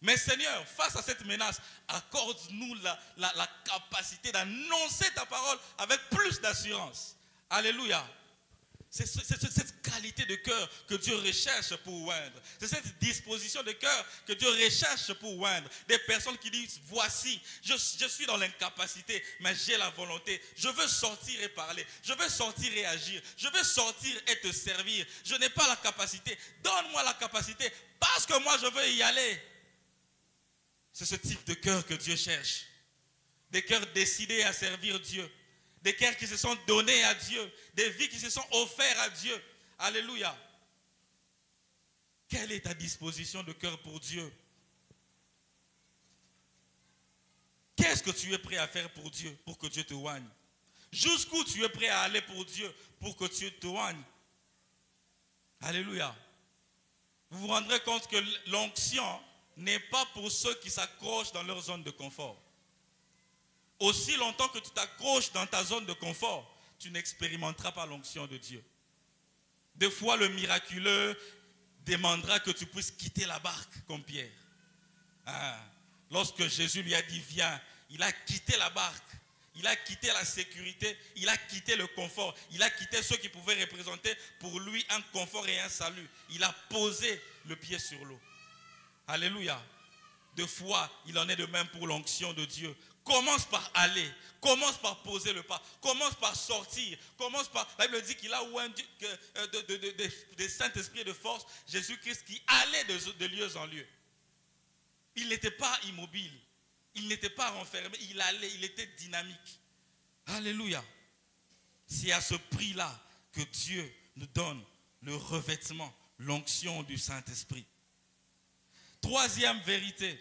Mais Seigneur, face à cette menace, accorde-nous la, capacité d'annoncer ta parole avec plus d'assurance. Alléluia. C'est cette qualité de cœur que Dieu recherche pour oindre. C'est cette disposition de cœur que Dieu recherche pour oindre. Des personnes qui disent, voici, je, suis dans l'incapacité, mais j'ai la volonté. Je veux sortir et parler. Je veux sortir et agir. Je veux sortir et te servir. Je n'ai pas la capacité. Donne-moi la capacité parce que moi je veux y aller. C'est ce type de cœur que Dieu cherche. Des cœurs décidés à servir Dieu. Des cœurs qui se sont donnés à Dieu. Des vies qui se sont offertes à Dieu. Alléluia. Quelle est ta disposition de cœur pour Dieu? Qu'est-ce que tu es prêt à faire pour Dieu, pour que Dieu te oigne Jusqu'où tu es prêt à aller pour Dieu, pour que Dieu te oigne Alléluia. Vous vous rendrez compte que l'onction n'est pas pour ceux qui s'accrochent dans leur zone de confort. Aussi longtemps que tu t'accroches dans ta zone de confort, tu n'expérimenteras pas l'onction de Dieu. Des fois, le miraculeux demandera que tu puisses quitter la barque comme Pierre. Ah. Lorsque Jésus lui a dit, viens, il a quitté la barque. Il a quitté la sécurité, il a quitté le confort, il a quitté ceux qui pouvaient représenter pour lui un confort et un salut. Il a posé le pied sur l'eau. Alléluia. De foi, il en est de même pour l'onction de Dieu. Commence par aller, commence par poser le pas, commence par sortir, commence par... La Bible dit qu'il a oint euh, de, de, Saint-Esprit de force, Jésus-Christ qui allait de, lieu en lieu. Il n'était pas immobile, il n'était pas renfermé, il allait, il était dynamique. Alléluia. C'est à ce prix-là que Dieu nous donne le revêtement, l'onction du Saint-Esprit. Troisième vérité.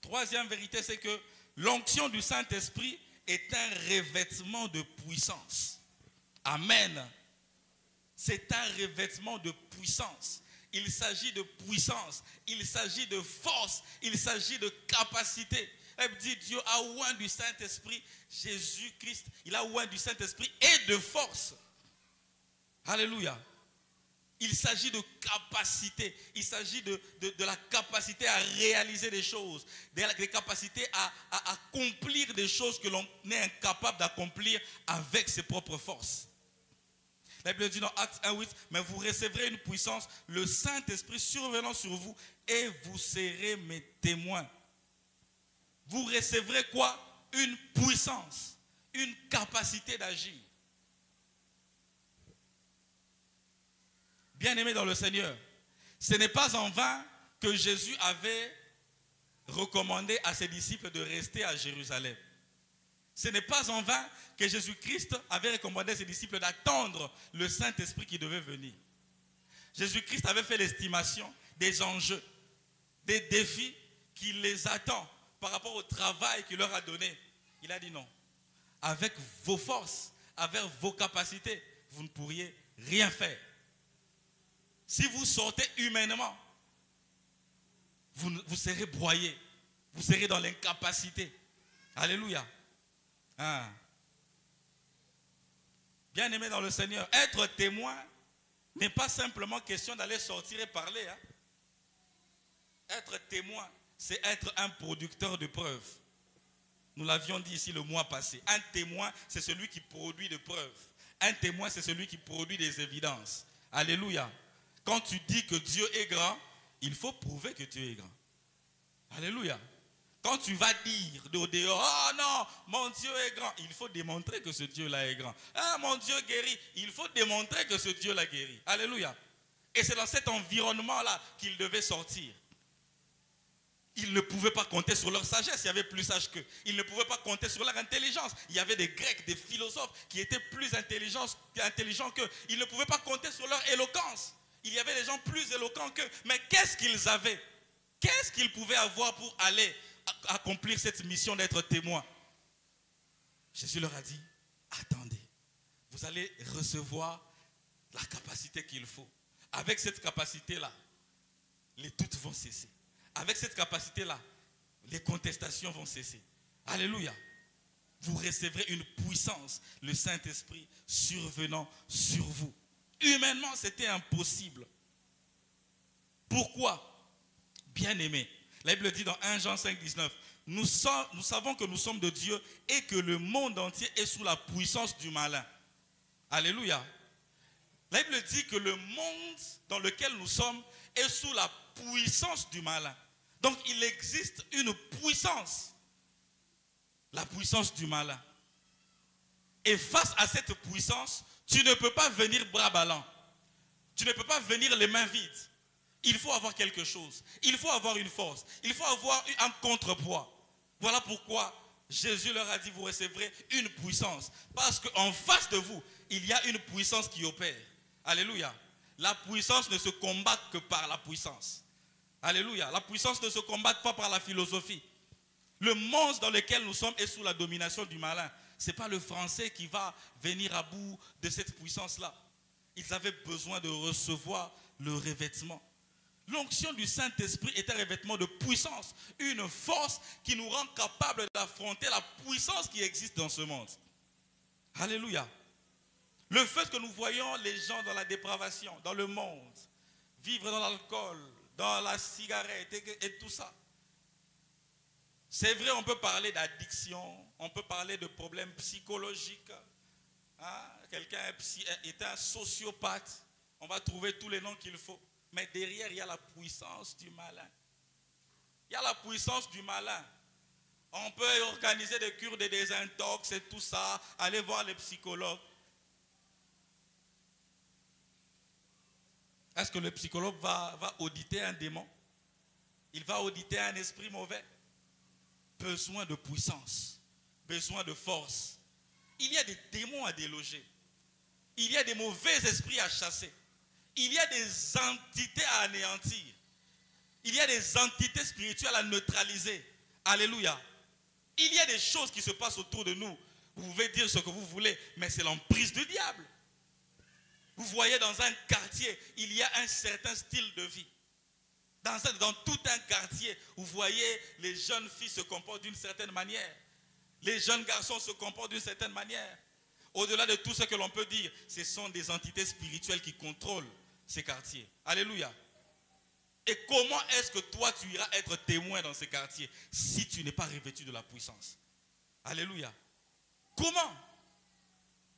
Troisième vérité, c'est que l'onction du Saint-Esprit est un revêtement de puissance. Amen. C'est un revêtement de puissance. Il s'agit de puissance, il s'agit de force, il s'agit de capacité. Elle dit Dieu a oint du Saint-Esprit, Jésus-Christ, il a oint du Saint-Esprit et de force. Alléluia. Il s'agit de capacité. Il s'agit de, la capacité à réaliser des choses, des, capacités à, à, accomplir des choses que l'on est incapable d'accomplir avec ses propres forces. La Bible dit dans Acte 1, 8, mais vous recevrez une puissance, le Saint-Esprit survenant sur vous, et vous serez mes témoins. Vous recevrez quoi? Une puissance, une capacité d'agir. Bien-aimé dans le Seigneur, ce n'est pas en vain que Jésus avait recommandé à ses disciples de rester à Jérusalem. Ce n'est pas en vain que Jésus-Christ avait recommandé à ses disciples d'attendre le Saint-Esprit qui devait venir. Jésus-Christ avait fait l'estimation des enjeux, des défis qui les attendent par rapport au travail qu'il leur a donné. Il a dit non. Avec vos forces, avec vos capacités, vous ne pourriez rien faire. Si vous sortez humainement, vous, serez broyé. Vous serez dans l'incapacité. Alléluia. Hein? Bien aimé dans le Seigneur, être témoin n'est pas simplement question d'aller sortir et parler. Hein. Être témoin, c'est être un producteur de preuves. Nous l'avions dit ici le mois passé. Un témoin, c'est celui qui produit de preuves. Un témoin, c'est celui qui produit des évidences. Alléluia. Quand tu dis que Dieu est grand, il faut prouver que Dieu est grand. Alléluia. Quand tu vas dire de dehors, oh non, mon Dieu est grand, il faut démontrer que ce Dieu-là est grand. Ah, mon Dieu guérit, il faut démontrer que ce Dieu-là guérit. Alléluia. Et c'est dans cet environnement-là qu'il devait sortir. Ils ne pouvaient pas compter sur leur sagesse, il y avait plus sage qu'eux. Ils ne pouvaient pas compter sur leur intelligence. Il y avait des Grecs, des philosophes qui étaient plus intelligents, intelligents qu'eux. Ils ne pouvaient pas compter sur leur éloquence. Il y avait des gens plus éloquents qu'eux. Mais qu'est-ce qu'ils avaient? Qu'est-ce qu'ils pouvaient avoir pour aller accomplir cette mission d'être témoin Jésus leur a dit, attendez, vous allez recevoir la capacité qu'il faut. Avec cette capacité-là, les doutes vont cesser. Avec cette capacité-là, les contestations vont cesser. Alléluia. Vous recevrez une puissance, le Saint-Esprit survenant sur vous. Humainement, c'était impossible. Pourquoi? Bien aimé. La Bible dit dans 1 Jean 5, 19, nous, nous savons que nous sommes de Dieu et que le monde entier est sous la puissance du malin. Alléluia. La Bible dit que le monde dans lequel nous sommes est sous la puissance du malin. Donc il existe une puissance, la puissance du malin. Et face à cette puissance, tu ne peux pas venir bras ballants. Tu ne peux pas venir les mains vides. Il faut avoir quelque chose. Il faut avoir une force. Il faut avoir un contrepoids. Voilà pourquoi Jésus leur a dit, vous recevrez une puissance. Parce qu'en face de vous, il y a une puissance qui opère. Alléluia. La puissance ne se combat que par la puissance. Alléluia. La puissance ne se combat pas par la philosophie. Le monstre dans lequel nous sommes est sous la domination du malin ce n'est pas le français qui va venir à bout de cette puissance-là. Ils avaient besoin de recevoir le revêtement. L'onction du Saint-Esprit est un revêtement de puissance, une force qui nous rend capables d'affronter la puissance qui existe dans ce monde. Alléluia. Le fait que nous voyons les gens dans la dépravation, dans le monde, vivre dans l'alcool, dans la cigarette et, tout ça. C'est vrai, on peut parler d'addiction, on peut parler de problèmes psychologiques. Hein? Quelqu'un est un sociopathe, on va trouver tous les noms qu'il faut. Mais derrière, il y a la puissance du malin. Il y a la puissance du malin. On peut organiser des cures de désintox et tout ça, aller voir les psychologues. Est-ce que le psychologue va, va auditer un démon? Il va auditer un esprit mauvais? Besoin de puissance, besoin de force. Il y a des démons à déloger. Il y a des mauvais esprits à chasser. Il y a des entités à anéantir. Il y a des entités spirituelles à neutraliser. Alléluia. Il y a des choses qui se passent autour de nous. Vous pouvez dire ce que vous voulez, mais c'est l'emprise du diable. Vous voyez dans un quartier, il y a un certain style de vie. Dans, dans tout un quartier, vous voyez les jeunes filles se comportent d'une certaine manière. Les jeunes garçons se comportent d'une certaine manière. Au-delà de tout ce que l'on peut dire, ce sont des entités spirituelles qui contrôlent ces quartiers. Alléluia. Et comment est-ce que toi, tu iras être témoin dans ces quartiers si tu n'es pas revêtu de la puissance? Alléluia. Comment?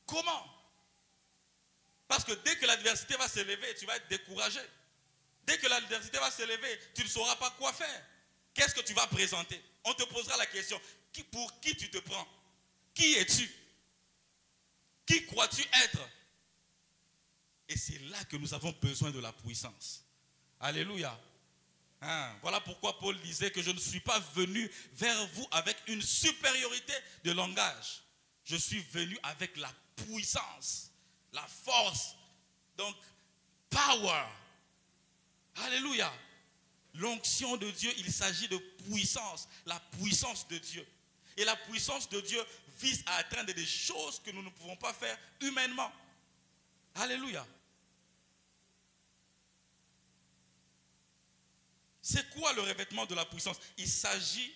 Comment? Parce que dès que l'adversité va s'élever, tu vas être découragé. Dès que l'adversité va s'élever, tu ne sauras pas quoi faire. Qu'est-ce que tu vas présenter? On te posera la question, pour qui tu te prends? Qui es-tu? Qui crois-tu être? Et c'est là que nous avons besoin de la puissance. Alléluia. Hein, voilà pourquoi Paul disait que je ne suis pas venu vers vous avec une supériorité de langage. Je suis venu avec la puissance, la force. Donc, power. Alléluia. L'onction de Dieu, il s'agit de puissance, la puissance de Dieu. Et la puissance de Dieu vise à atteindre des choses que nous ne pouvons pas faire humainement. Alléluia. C'est quoi le revêtement de la puissance? Il s'agit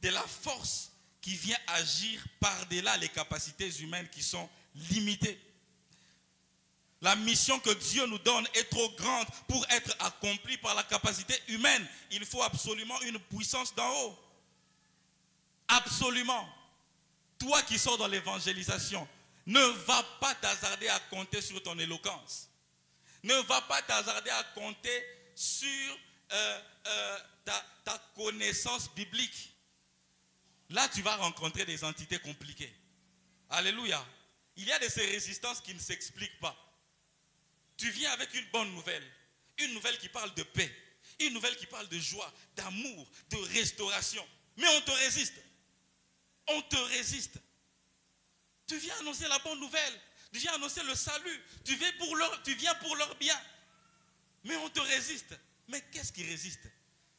de la force qui vient agir par-delà les capacités humaines qui sont limitées. La mission que Dieu nous donne est trop grande pour être accomplie par la capacité humaine. Il faut absolument une puissance d'en haut. Absolument. Toi qui sors dans l'évangélisation, ne va pas t'hasarder à compter sur ton éloquence. Ne va pas t'hasarder à compter sur euh, euh, ta, connaissance biblique. Là, tu vas rencontrer des entités compliquées. Alléluia. Il y a de ces résistances qui ne s'expliquent pas. Tu viens avec une bonne nouvelle. Une nouvelle qui parle de paix. Une nouvelle qui parle de joie, d'amour, de restauration. Mais on te résiste. On te résiste. Tu viens annoncer la bonne nouvelle. Tu viens annoncer le salut. Tu viens pour leur, bien. Mais on te résiste. Mais qu'est-ce qui résiste?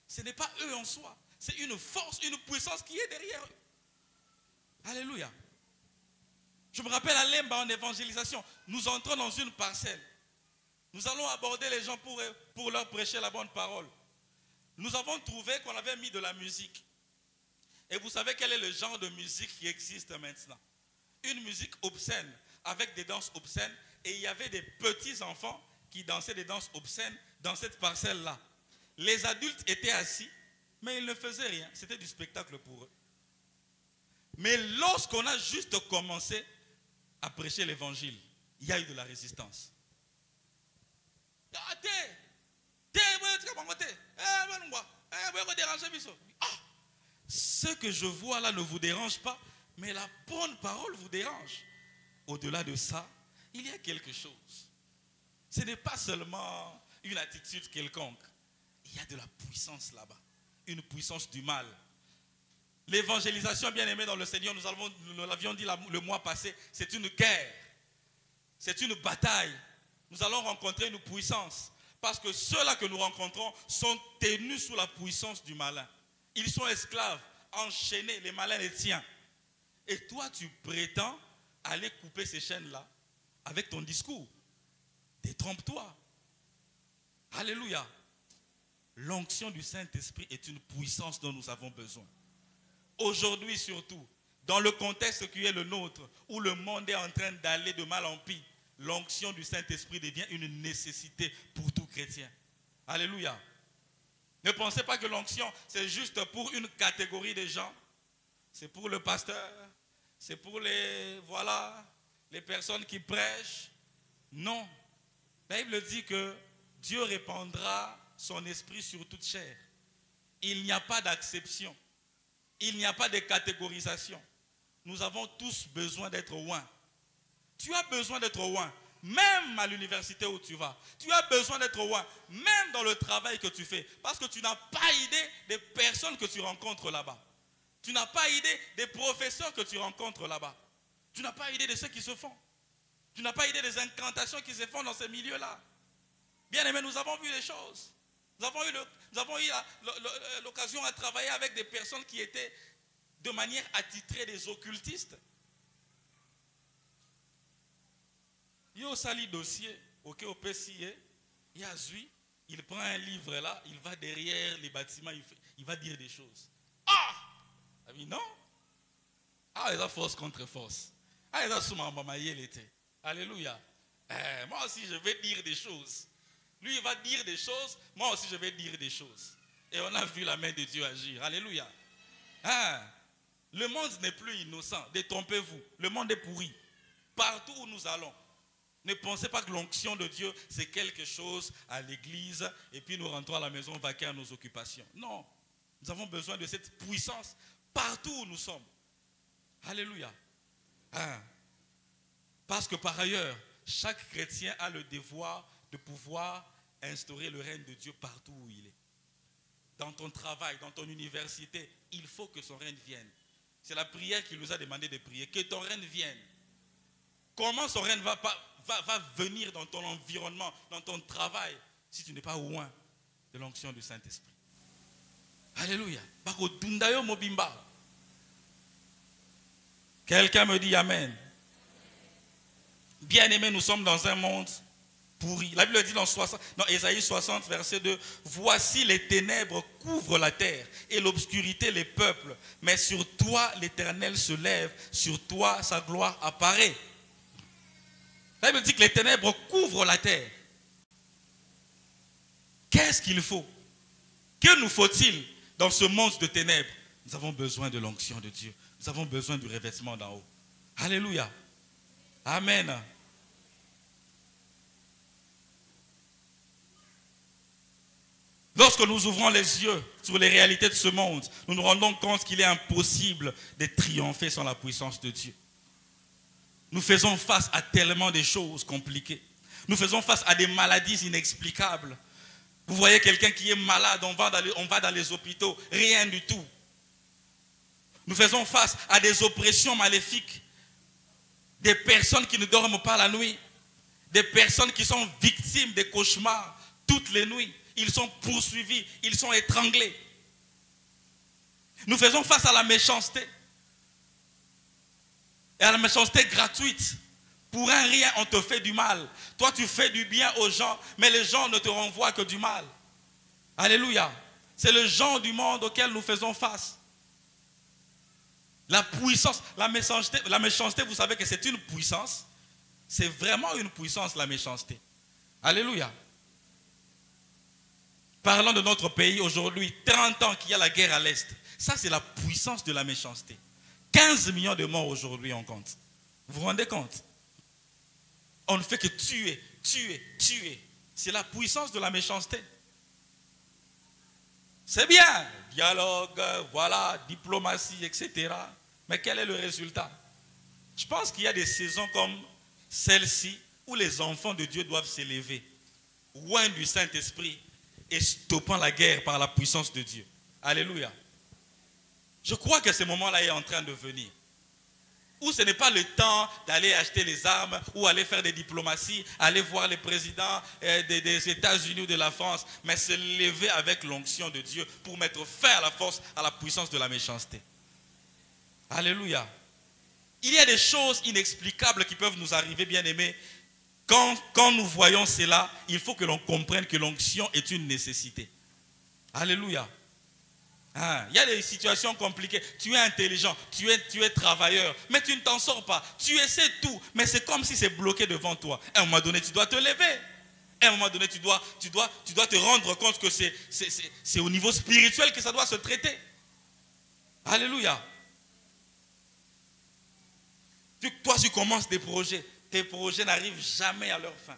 Ce n'est pas eux en soi. C'est une force, une puissance qui est derrière eux. Alléluia. Je me rappelle à Lemba en évangélisation, nous entrons dans une parcelle. Nous allons aborder les gens pour leur prêcher la bonne parole. Nous avons trouvé qu'on avait mis de la musique. Et vous savez quel est le genre de musique qui existe maintenant? Une musique obscène, avec des danses obscènes. Et il y avait des petits enfants qui dansaient des danses obscènes dans cette parcelle-là. Les adultes étaient assis, mais ils ne faisaient rien. C'était du spectacle pour eux. Mais lorsqu'on a juste commencé à prêcher l'évangile, il y a eu de la résistance. Ah, ce que je vois là ne vous dérange pas, mais la bonne parole vous dérange. Au-delà de ça, il y a quelque chose. Ce n'est pas seulement une attitude quelconque. Il y a de la puissance là-bas. Une puissance du mal. L'évangélisation, bien aimée dans le Seigneur, nous, l'avions dit le mois passé, c'est une guerre. C'est une bataille. Nous allons rencontrer une puissance. Parce que ceux-là que nous rencontrons sont tenus sous la puissance du malin. Ils sont esclaves, enchaînés, les malins les tiennent. Et toi, tu prétends aller couper ces chaînes-là avec ton discours. Détrompe-toi. Alléluia. L'onction du Saint-Esprit est une puissance dont nous avons besoin. Aujourd'hui surtout, Dans le contexte qui est le nôtre, où le monde est en train d'aller de mal en pis, l'onction du Saint-Esprit devient une nécessité pour tout chrétien. Alléluia. Ne pensez pas que l'onction, c'est juste pour une catégorie de gens. C'est pour le pasteur, c'est pour les, voilà, les personnes qui prêchent. Non. La Bible dit que Dieu répandra son esprit sur toute chair. Il n'y a pas d'acception. Il n'y a pas de catégorisation. Nous avons tous besoin d'être loin. Tu as besoin d'être loin, même à l'université où tu vas. Tu as besoin d'être loin, même dans le travail que tu fais. Parce que tu n'as pas idée des personnes que tu rencontres là-bas. Tu n'as pas idée des professeurs que tu rencontres là-bas. Tu n'as pas idée de ce qui se font. Tu n'as pas idée des incantations qui se font dans ces milieux-là. Bien aimé, nous avons vu les choses. Nous avons eu, l'occasion à travailler avec des personnes qui étaient de manière attitrée des occultistes. Yo sali dossier, ok, au PCA, il a Zui, il prend un livre là, il va derrière les bâtiments, il, va dire des choses. Ah! Ah non? Ah, il a force contre force. Ah, il a souvent l'été. Alléluia. Eh, moi aussi, je vais dire des choses. Lui, il va dire des choses. Moi aussi, je vais dire des choses. Et on a vu la main de Dieu agir. Alléluia. Ah, le monde n'est plus innocent. Détrompez-vous. Le monde est pourri. Partout où nous allons. Ne pensez pas que l'onction de Dieu, c'est quelque chose à l'église et puis nous rentrons à la maison vaquer à nos occupations. Non. Nous avons besoin de cette puissance partout où nous sommes. Alléluia. Ah. Parce que par ailleurs, chaque chrétien a le devoir de pouvoir instaurer le règne de Dieu partout où il est. Dans ton travail, dans ton université, il faut que son règne vienne. C'est la prière qu'il nous a demandé de prier. Que ton règne vienne. Comment son règne va, va, va venir dans ton environnement, dans ton travail, si tu n'es pas loin de l'onction du Saint-Esprit Alléluia. Quelqu'un me dit Amen. Bien aimé, nous sommes dans un monde pourri. La Bible dit dans, 60, dans Ésaïe 60, verset 2, Voici les ténèbres couvrent la terre et l'obscurité les peuples, mais sur toi l'Éternel se lève, sur toi sa gloire apparaît. La Bible dit que les ténèbres couvrent la terre. Qu'est-ce qu'il faut? Que nous faut-il dans ce monde de ténèbres? Nous avons besoin de l'onction de Dieu. Nous avons besoin du revêtement d'en haut. Alléluia. Amen. Lorsque nous ouvrons les yeux sur les réalités de ce monde, nous nous rendons compte qu'il est impossible de triompher sans la puissance de Dieu. Nous faisons face à tellement de choses compliquées. Nous faisons face à des maladies inexplicables. Vous voyez quelqu'un qui est malade, on va, dans les, hôpitaux, rien du tout. Nous faisons face à des oppressions maléfiques, des personnes qui ne dorment pas la nuit, des personnes qui sont victimes des cauchemars toutes les nuits ils sont poursuivis, ils sont étranglés. Nous faisons face à la méchanceté. Et la méchanceté gratuite. Pour un rien, on te fait du mal. Toi, tu fais du bien aux gens, mais les gens ne te renvoient que du mal. Alléluia. C'est le genre du monde auquel nous faisons face. La puissance, la méchanceté, la méchanceté, vous savez que c'est une puissance. C'est vraiment une puissance, la méchanceté. Alléluia. Parlant de notre pays aujourd'hui, 30 ans qu'il y a la guerre à l'Est. Ça, c'est la puissance de la méchanceté. 15 millions de morts aujourd'hui, on compte. Vous vous rendez compte? On ne fait que tuer, tuer, tuer. C'est la puissance de la méchanceté. C'est bien, dialogue, voilà, diplomatie, etc. Mais quel est le résultat? Je pense qu'il y a des saisons comme celle-ci où les enfants de Dieu doivent s'élever, loin du Saint-Esprit, et stoppant la guerre par la puissance de Dieu. Alléluia. Je crois que ce moment-là est en train de venir. Où ce n'est pas le temps d'aller acheter les armes ou aller faire des diplomaties, aller voir les présidents euh, des, États-Unis ou de la France, mais se lever avec l'onction de Dieu pour mettre fin à la force, à la puissance de la méchanceté. Alléluia. Il y a des choses inexplicables qui peuvent nous arriver, bien aimés, quand, nous voyons cela, il faut que l'on comprenne que l'onction est une nécessité. Alléluia. Ah, il y a des situations compliquées. Tu es intelligent, tu es, tu es travailleur, mais tu ne t'en sors pas. Tu essaies tout, mais c'est comme si c'est bloqué devant toi. À un moment donné, tu dois te lever. À un moment donné, tu dois, tu dois, tu dois te rendre compte que c'est au niveau spirituel que ça doit se traiter. Alléluia. toi, tu commences des projets. Tes projets n'arrivent jamais à leur fin.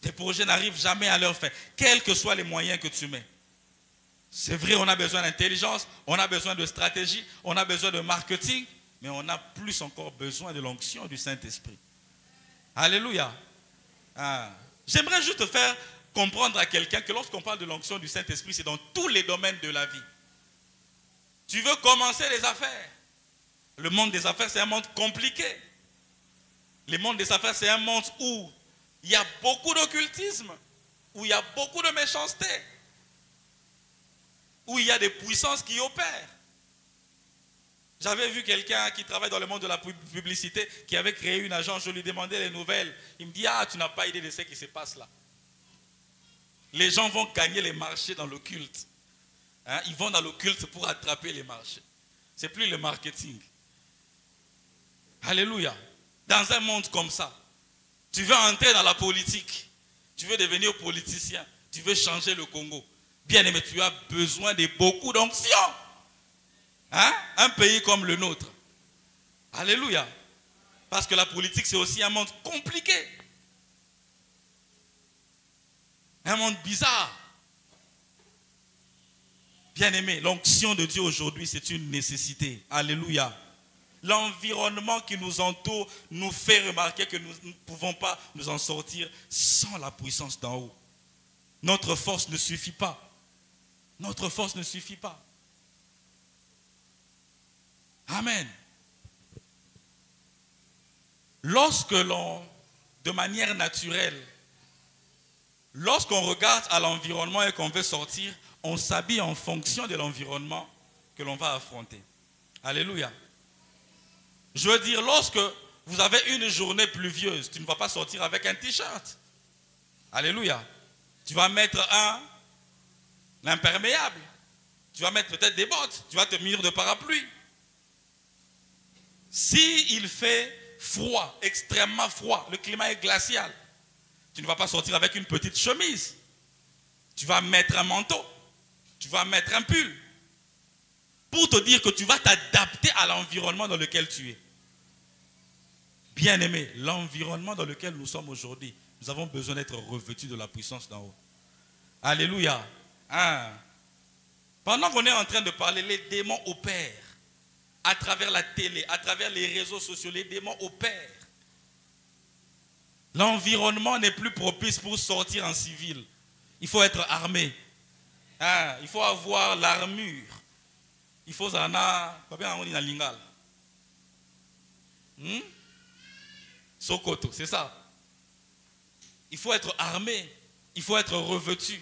Tes projets n'arrivent jamais à leur fin, quels que soient les moyens que tu mets. C'est vrai, on a besoin d'intelligence, on a besoin de stratégie, on a besoin de marketing, mais on a plus encore besoin de l'onction du Saint-Esprit. Alléluia. Ah. J'aimerais juste faire comprendre à quelqu'un que lorsqu'on parle de l'onction du Saint-Esprit, c'est dans tous les domaines de la vie. Tu veux commencer les affaires. Le monde des affaires, c'est un monde compliqué. Le monde des affaires, c'est un monde où il y a beaucoup d'occultisme, où il y a beaucoup de méchanceté où il y a des puissances qui opèrent. J'avais vu quelqu'un qui travaille dans le monde de la publicité, qui avait créé une agence, je lui demandais les nouvelles. Il me dit, ah, tu n'as pas idée de ce qui se passe là. Les gens vont gagner les marchés dans le culte. Hein, ils vont dans le culte pour attraper les marchés. C'est plus le marketing. Alléluia. Dans un monde comme ça, tu veux entrer dans la politique, tu veux devenir politicien, tu veux changer le Congo. Bien-aimé, tu as besoin de beaucoup d'onction. Hein? Un pays comme le nôtre. Alléluia. Parce que la politique, c'est aussi un monde compliqué. Un monde bizarre. Bien-aimé, l'onction de Dieu aujourd'hui, c'est une nécessité. Alléluia. L'environnement qui nous entoure nous fait remarquer que nous ne pouvons pas nous en sortir sans la puissance d'en haut. Notre force ne suffit pas. Notre force ne suffit pas. Amen. Lorsque l'on, de manière naturelle, lorsqu'on regarde à l'environnement et qu'on veut sortir, on s'habille en fonction de l'environnement que l'on va affronter. Alléluia. Je veux dire, lorsque vous avez une journée pluvieuse, tu ne vas pas sortir avec un t-shirt. Alléluia. Tu vas mettre un l'imperméable. Tu vas mettre peut-être des bottes, tu vas te munir de parapluie. Si il fait froid, extrêmement froid, le climat est glacial, tu ne vas pas sortir avec une petite chemise. Tu vas mettre un manteau, tu vas mettre un pull. Pour te dire que tu vas t'adapter à l'environnement dans lequel tu es. Bien aimé, l'environnement dans lequel nous sommes aujourd'hui, nous avons besoin d'être revêtus de la puissance d'en haut. Alléluia. Ah. Pendant qu'on est en train de parler, les démons opèrent. À travers la télé, à travers les réseaux sociaux, les démons opèrent. L'environnement n'est plus propice pour sortir en civil. Il faut être armé. Ah, il faut avoir l'armure. Il faut zana. Hmm? Sokoto, c'est ça. Il faut être armé. Il faut être revêtu.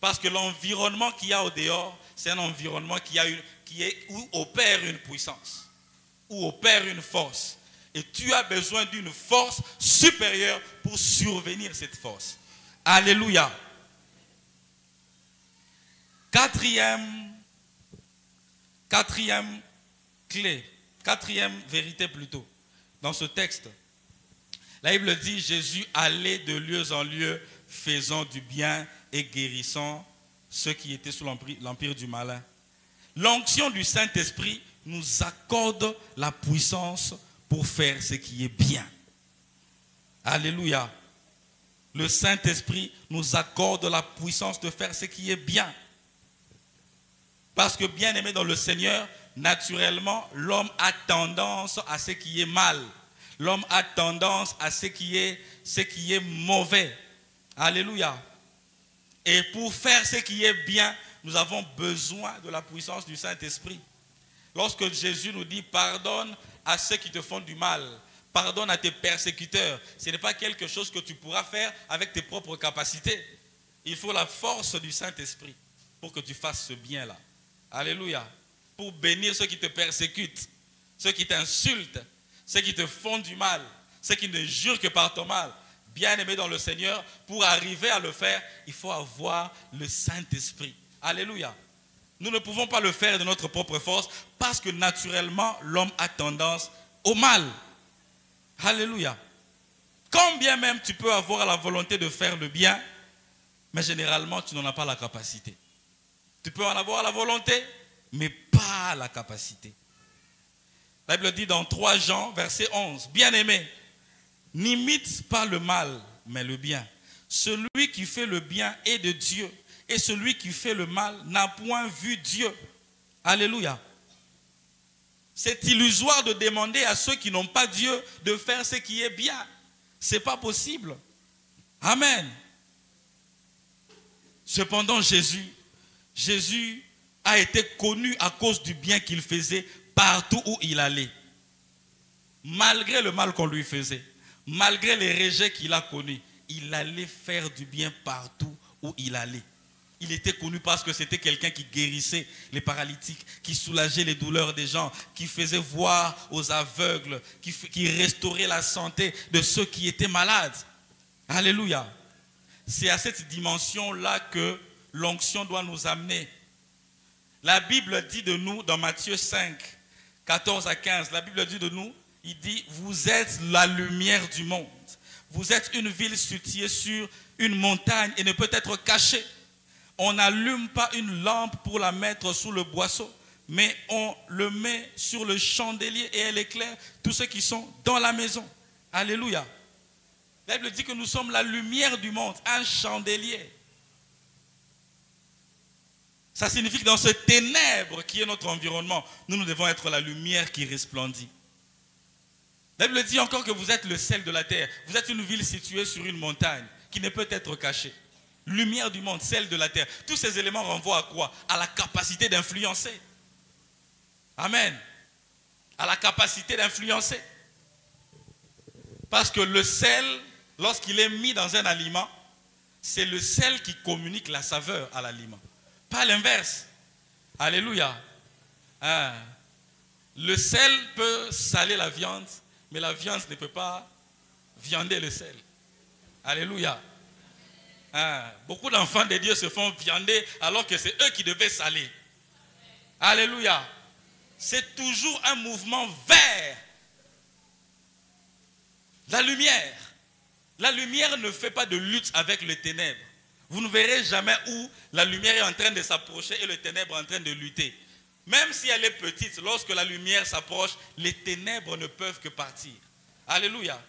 Parce que l'environnement qu'il y a au dehors, c'est un environnement qui, a une, qui est, où opère une puissance, où opère une force. Et tu as besoin d'une force supérieure pour survenir cette force. Alléluia. Quatrième, quatrième clé, quatrième vérité plutôt, dans ce texte. La Bible dit, Jésus allait de lieu en lieu faisant du bien et guérissant ceux qui étaient sous l'empire du malin. L'onction du Saint-Esprit nous accorde la puissance pour faire ce qui est bien. Alléluia. Le Saint-Esprit nous accorde la puissance de faire ce qui est bien. Parce que bien aimé dans le Seigneur, naturellement, l'homme a tendance à ce qui est mal. L'homme a tendance à ce qui est, ce qui est mauvais. Alléluia. Et pour faire ce qui est bien, nous avons besoin de la puissance du Saint-Esprit. Lorsque Jésus nous dit pardonne à ceux qui te font du mal, pardonne à tes persécuteurs, ce n'est pas quelque chose que tu pourras faire avec tes propres capacités. Il faut la force du Saint-Esprit pour que tu fasses ce bien-là. Alléluia. Pour bénir ceux qui te persécutent, ceux qui t'insultent, ceux qui te font du mal, ceux qui ne jurent que par ton mal. Bien-aimé dans le Seigneur, pour arriver à le faire, il faut avoir le Saint-Esprit. Alléluia. Nous ne pouvons pas le faire de notre propre force parce que naturellement, l'homme a tendance au mal. Alléluia. Quand bien même tu peux avoir la volonté de faire le bien, mais généralement tu n'en as pas la capacité. Tu peux en avoir la volonté, mais pas la capacité. La Bible dit dans 3 Jean, verset 11, Bien-aimé, n'imite pas le mal, mais le bien. Celui qui fait le bien est de Dieu, et celui qui fait le mal n'a point vu Dieu. Alléluia. C'est illusoire de demander à ceux qui n'ont pas Dieu de faire ce qui est bien. Ce n'est pas possible. Amen. Cependant, Jésus, Jésus a été connu à cause du bien qu'il faisait partout où il allait. Malgré le mal qu'on lui faisait, malgré les rejets qu'il a connus, il allait faire du bien partout où il allait. Il était connu parce que c'était quelqu'un qui guérissait les paralytiques, qui soulageait les douleurs des gens, qui faisait voir aux aveugles, qui, qui restaurait la santé de ceux qui étaient malades. Alléluia. C'est à cette dimension-là que l'onction doit nous amener. La Bible dit de nous dans Matthieu 5, 14 à 15, la Bible dit de nous, il dit, vous êtes la lumière du monde. Vous êtes une ville située sur une montagne et ne peut être cachée. On n'allume pas une lampe pour la mettre sous le boisseau, mais on le met sur le chandelier et elle éclaire tous ceux qui sont dans la maison. Alléluia. La dit que nous sommes la lumière du monde, un chandelier. Ça signifie que dans ce ténèbre qui est notre environnement, nous, nous devons être la lumière qui resplendit. La Bible dit encore que vous êtes le sel de la terre. Vous êtes une ville située sur une montagne qui ne peut être cachée. Lumière du monde, sel de la terre. Tous ces éléments renvoient à quoi? À la capacité d'influencer. Amen. À la capacité d'influencer. Parce que le sel, lorsqu'il est mis dans un aliment, c'est le sel qui communique la saveur à l'aliment. Pas l'inverse. Alléluia. Hein? Le sel peut saler la viande, mais la viande ne peut pas viander le sel. Alléluia. Hein? Beaucoup d'enfants de Dieu se font viander alors que c'est eux qui devaient saler. Alléluia. C'est toujours un mouvement vers la lumière. La lumière ne fait pas de lutte avec les ténèbres. Vous ne verrez jamais où la lumière est en train de s'approcher et le ténèbre est en train de lutter. Même si elle est petite, lorsque la lumière s'approche, les ténèbres ne peuvent que partir. Alléluia.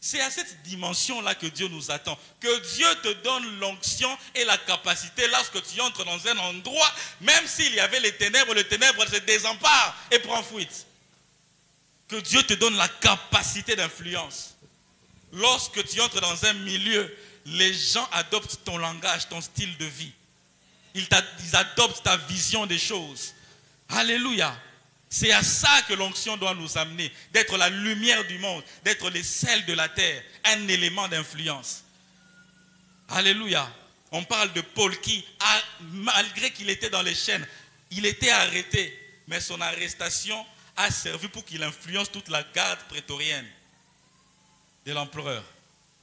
C'est à cette dimension-là que Dieu nous attend. Que Dieu te donne l'onction et la capacité lorsque tu entres dans un endroit, même s'il y avait les ténèbres, le ténèbre se désempare et prend fuite. Que Dieu te donne la capacité d'influence. Lorsque tu entres dans un milieu, les gens adoptent ton langage, ton style de vie. Ils, adoptent ta vision des choses. Alléluia. C'est à ça que l'onction doit nous amener, d'être la lumière du monde, d'être les sels de la terre, un élément d'influence. Alléluia. On parle de Paul qui, malgré qu'il était dans les chaînes, il était arrêté, mais son arrestation a servi pour qu'il influence toute la garde prétorienne de l'empereur.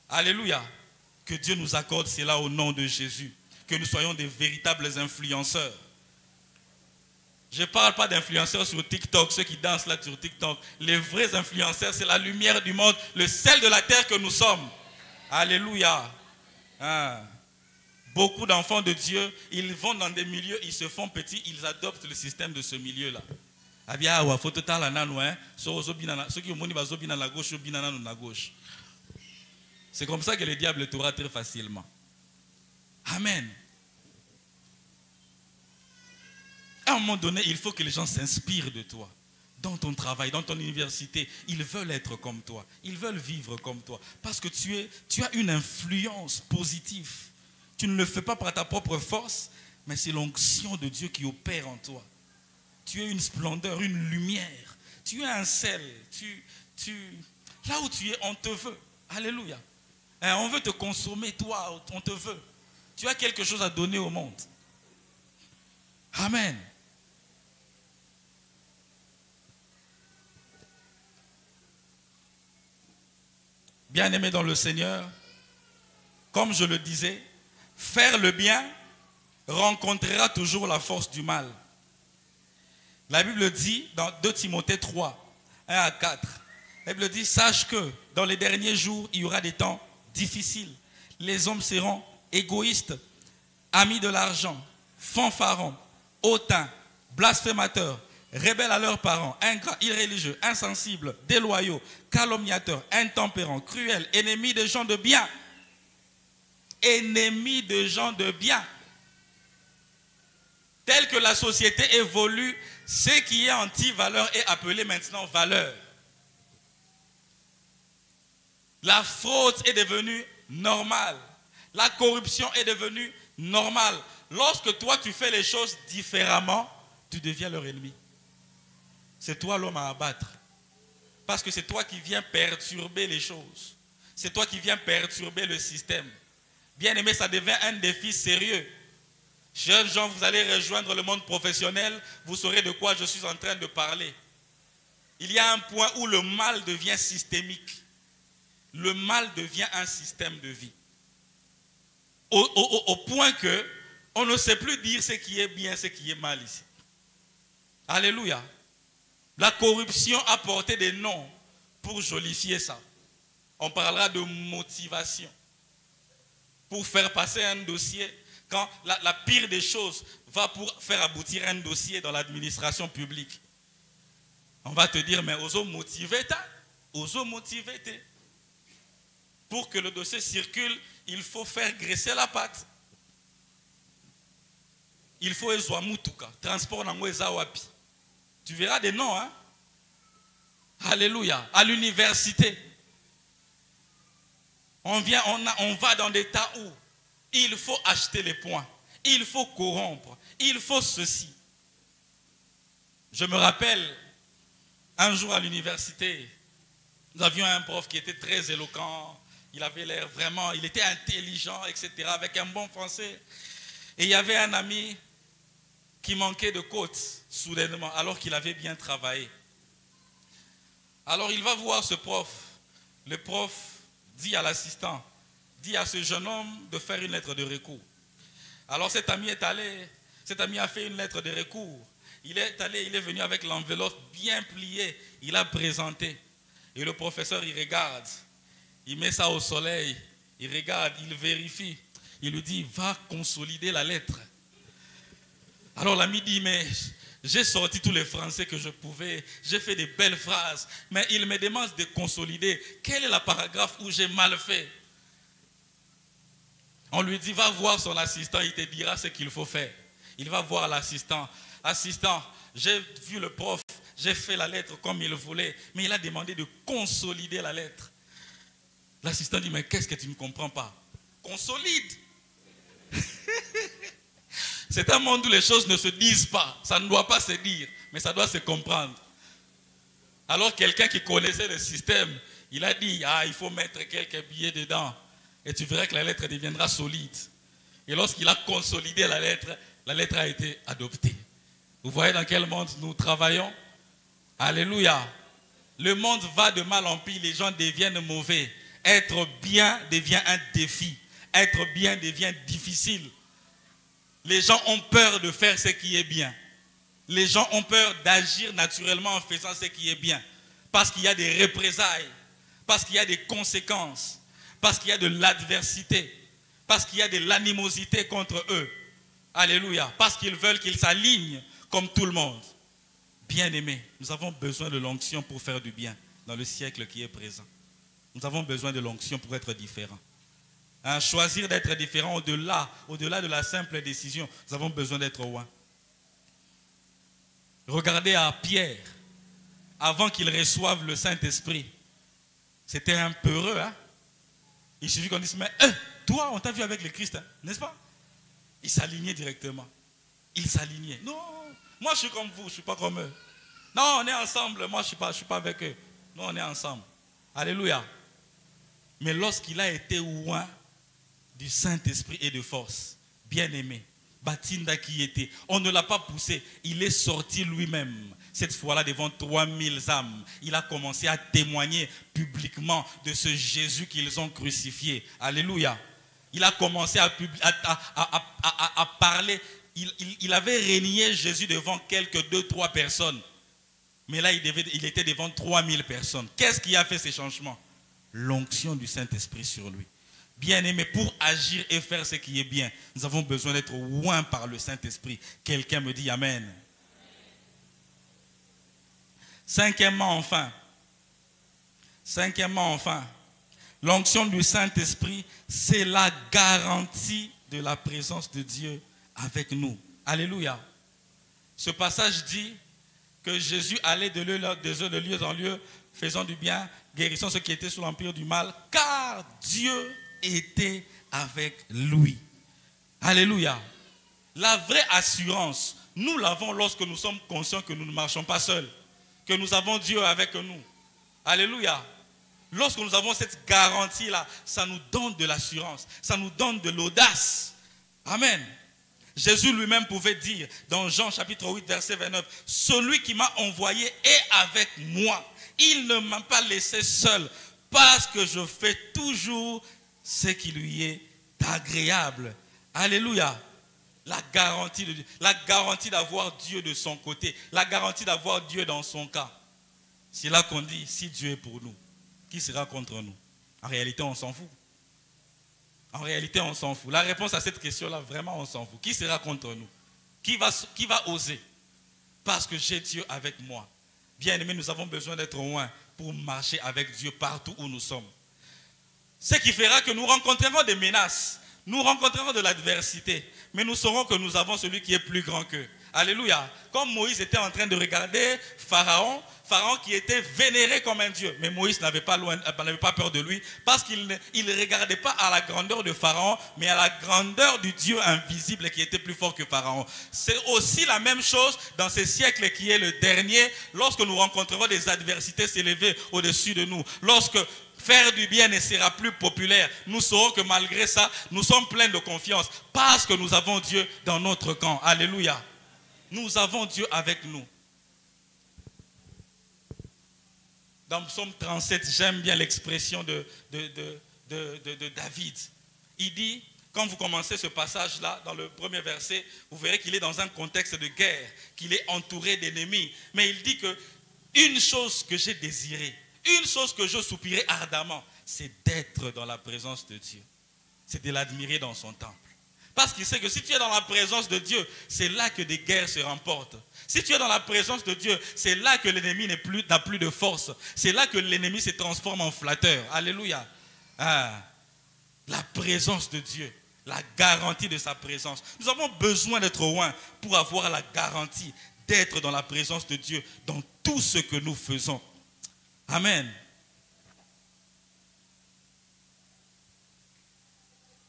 Alléluia. Que Dieu nous accorde cela au nom de Jésus. Que nous soyons des véritables influenceurs. Je ne parle pas d'influenceurs sur TikTok, ceux qui dansent là sur TikTok. Les vrais influenceurs, c'est la lumière du monde, le sel de la terre que nous sommes. Alléluia. Hein. Beaucoup d'enfants de Dieu, ils vont dans des milieux, ils se font petits, ils adoptent le système de ce milieu-là. gauche. C'est comme ça que le diable t'aura très facilement. Amen. À un moment donné, il faut que les gens s'inspirent de toi. Dans ton travail, dans ton université, ils veulent être comme toi. Ils veulent vivre comme toi. Parce que tu, es, tu as une influence positive. Tu ne le fais pas par ta propre force, mais c'est l'onction de Dieu qui opère en toi. Tu es une splendeur, une lumière. Tu es un sel. Tu, tu, là où tu es, on te veut. Alléluia. Hein, on veut te consommer, toi, on te veut. Tu as quelque chose à donner au monde. Amen. Bien-aimé dans le Seigneur, comme je le disais, faire le bien rencontrera toujours la force du mal. La Bible dit dans 2 Timothée 3, 1 à 4, la Bible dit, sache que dans les derniers jours, il y aura des temps difficiles. Les hommes seront égoïstes, amis de l'argent, fanfarons, hautains, blasphémateurs, rebelles à leurs parents, ingrats, irréligieux, insensibles, déloyaux, calomniateurs, intempérants, cruels, ennemis des gens de bien. Ennemis de gens de bien. Tel que la société évolue, ce qui est anti-valeur est appelé maintenant valeur. La fraude est devenue normale. La corruption est devenue normale. Lorsque toi tu fais les choses différemment, tu deviens leur ennemi. C'est toi l'homme à abattre. Parce que c'est toi qui viens perturber les choses. C'est toi qui viens perturber le système. Bien aimé, ça devient un défi sérieux. Jeunes gens, vous allez rejoindre le monde professionnel, vous saurez de quoi je suis en train de parler. Il y a un point où le mal devient systémique. Le mal devient un système de vie. Au, point que on ne sait plus dire ce qui est bien, ce qui est mal ici. Alléluia. La corruption a porté des noms pour jolifier ça. On parlera de motivation. Pour faire passer un dossier, quand la, pire des choses va pour faire aboutir un dossier dans l'administration publique. On va te dire, mais oso motivé, oso motivé. Pour que le dossier circule, il faut faire graisser la pâte. Il faut Ezouamoutuka, transport dans wapi. Tu verras des noms, hein? Alléluia. À l'université. On vient, on, on va dans des tas où il faut acheter les points. Il faut corrompre. Il faut ceci. Je me rappelle, un jour à l'université, nous avions un prof qui était très éloquent. Il avait l'air vraiment, il était intelligent, etc., avec un bon français. Et il y avait un ami qui manquait de côte soudainement, alors qu'il avait bien travaillé. Alors il va voir ce prof. Le prof dit à l'assistant, dit à ce jeune homme de faire une lettre de recours. Alors cet ami est allé, cet ami a fait une lettre de recours. Il est allé, il est venu avec l'enveloppe bien pliée, il a présenté. Et le professeur, il regarde, il met ça au soleil, il regarde, il vérifie. Il lui dit, va consolider la lettre. Alors l'ami dit, mais j'ai sorti tous les français que je pouvais, j'ai fait des belles phrases, mais il me demande de consolider. Quel est la paragraphe où j'ai mal fait? On lui dit, va voir son assistant, il te dira ce qu'il faut faire. Il va voir l'assistant. Assistant, j'ai vu le prof, j'ai fait la lettre comme il voulait, mais il a demandé de consolider la lettre. L'assistant dit, mais qu'est-ce que tu ne comprends pas? Consolide. C'est un monde où les choses ne se disent pas. Ça ne doit pas se dire, mais ça doit se comprendre. Alors quelqu'un qui connaissait le système, il a dit, ah, il faut mettre quelques billets dedans. Et tu verras que la lettre deviendra solide. Et lorsqu'il a consolidé la lettre, la lettre a été adoptée. Vous voyez dans quel monde nous travaillons? Alléluia. Le monde va de mal en pis, les gens deviennent mauvais. Être bien devient un défi. Être bien devient difficile. Les gens ont peur de faire ce qui est bien. Les gens ont peur d'agir naturellement en faisant ce qui est bien. Parce qu'il y a des représailles, parce qu'il y a des conséquences, parce qu'il y a de l'adversité, parce qu'il y a de l'animosité contre eux. Alléluia. Parce qu'ils veulent qu'ils s'alignent comme tout le monde. Bien-aimés, nous avons besoin de l'onction pour faire du bien dans le siècle qui est présent. Nous avons besoin de l'onction pour être différents. Choisir d'être différent au-delà, au-delà de la simple décision. Nous avons besoin d'être loin. Regardez à Pierre, avant qu'il reçoive le Saint-Esprit. C'était un peureux, hein? Il suffit qu'on dise, mais hein, toi, on t'a vu avec le Christ, hein, n'est-ce pas? Il s'alignait directement. Il s'alignait. Non, moi je suis comme vous, je ne suis pas comme eux. Non, on est ensemble, moi je ne suis, pas, suis pas avec eux. Non, on est ensemble. Alléluia. Mais lorsqu'il a été loin, du Saint-Esprit et de force. Bien-aimé, Batinda qui était, on ne l'a pas poussé, il est sorti lui-même. Cette fois-là, devant 3000 âmes, il a commencé à témoigner publiquement de ce Jésus qu'ils ont crucifié. Alléluia. il a commencé à, parler. Il, avait régné Jésus devant quelques deux, trois personnes. Mais là, il, il était devant 3000 personnes. Qu'est-ce qui a fait ces changements L'onction du Saint-Esprit sur lui. Bien aimé, pour agir et faire ce qui est bien, nous avons besoin d'être loin par le Saint-Esprit. Quelqu'un me dit Amen. Cinquièmement, enfin, cinquièmement, enfin, l'onction du Saint-Esprit, c'est la garantie de la présence de Dieu avec nous. Alléluia. Ce passage dit que Jésus allait de lieu, de lieu en lieu, faisant du bien, guérissant ceux qui étaient sous l'empire du mal, car Dieu était avec lui. Alléluia. La vraie assurance, nous l'avons lorsque nous sommes conscients que nous ne marchons pas seuls, que nous avons Dieu avec nous. Alléluia. Lorsque nous avons cette garantie-là, ça nous donne de l'assurance, ça nous donne de l'audace. Amen. Jésus lui-même pouvait dire dans Jean chapitre 8 verset 29, celui qui m'a envoyé est avec moi. Il ne m'a pas laissé seul parce que je fais toujours ce qui lui est agréable. Alléluia. La garantie de la garantie d'avoir Dieu de son côté, la garantie d'avoir Dieu dans son cas. C'est là qu'on dit, si Dieu est pour nous, qui sera contre nous? En réalité, on s'en fout. En réalité, on s'en fout. La réponse à cette question-là, vraiment, on s'en fout. Qui sera contre nous? Qui va, qui oser? Parce que j'ai Dieu avec moi. Bien aimé, nous avons besoin d'être loin pour marcher avec Dieu partout où nous sommes. Ce qui fera que nous rencontrerons des menaces, nous rencontrerons de l'adversité, mais nous saurons que nous avons celui qui est plus grand qu'eux. Alléluia. Comme Moïse était en train de regarder Pharaon, Pharaon qui était vénéré comme un dieu. Mais Moïse n'avait pas, euh, peur de lui parce qu'il ne regardait pas à la grandeur de Pharaon, mais à la grandeur du Dieu invisible qui était plus fort que Pharaon. C'est aussi la même chose dans ce siècle qui est le dernier, lorsque nous rencontrerons des adversités s'élever au-dessus de nous. Lorsque faire du bien ne sera plus populaire. Nous saurons que malgré ça, nous sommes pleins de confiance parce que nous avons Dieu dans notre camp. Alléluia. Nous avons Dieu avec nous. Dans Psaume 37, j'aime bien l'expression de, David. Il dit, quand vous commencez ce passage-là, dans le premier verset, vous verrez qu'il est dans un contexte de guerre, qu'il est entouré d'ennemis. Mais il dit que une chose que j'ai désirée, une chose que je soupirais ardemment, c'est d'être dans la présence de Dieu. C'est de l'admirer dans son temple. Parce qu'il sait que si tu es dans la présence de Dieu, c'est là que des guerres se remportent. Si tu es dans la présence de Dieu, c'est là que l'ennemi n'a plus, de force. C'est là que l'ennemi se transforme en flatteur. Alléluia. Ah, la présence de Dieu, la garantie de sa présence. Nous avons besoin d'être loin pour avoir la garantie d'être dans la présence de Dieu dans tout ce que nous faisons. Amen.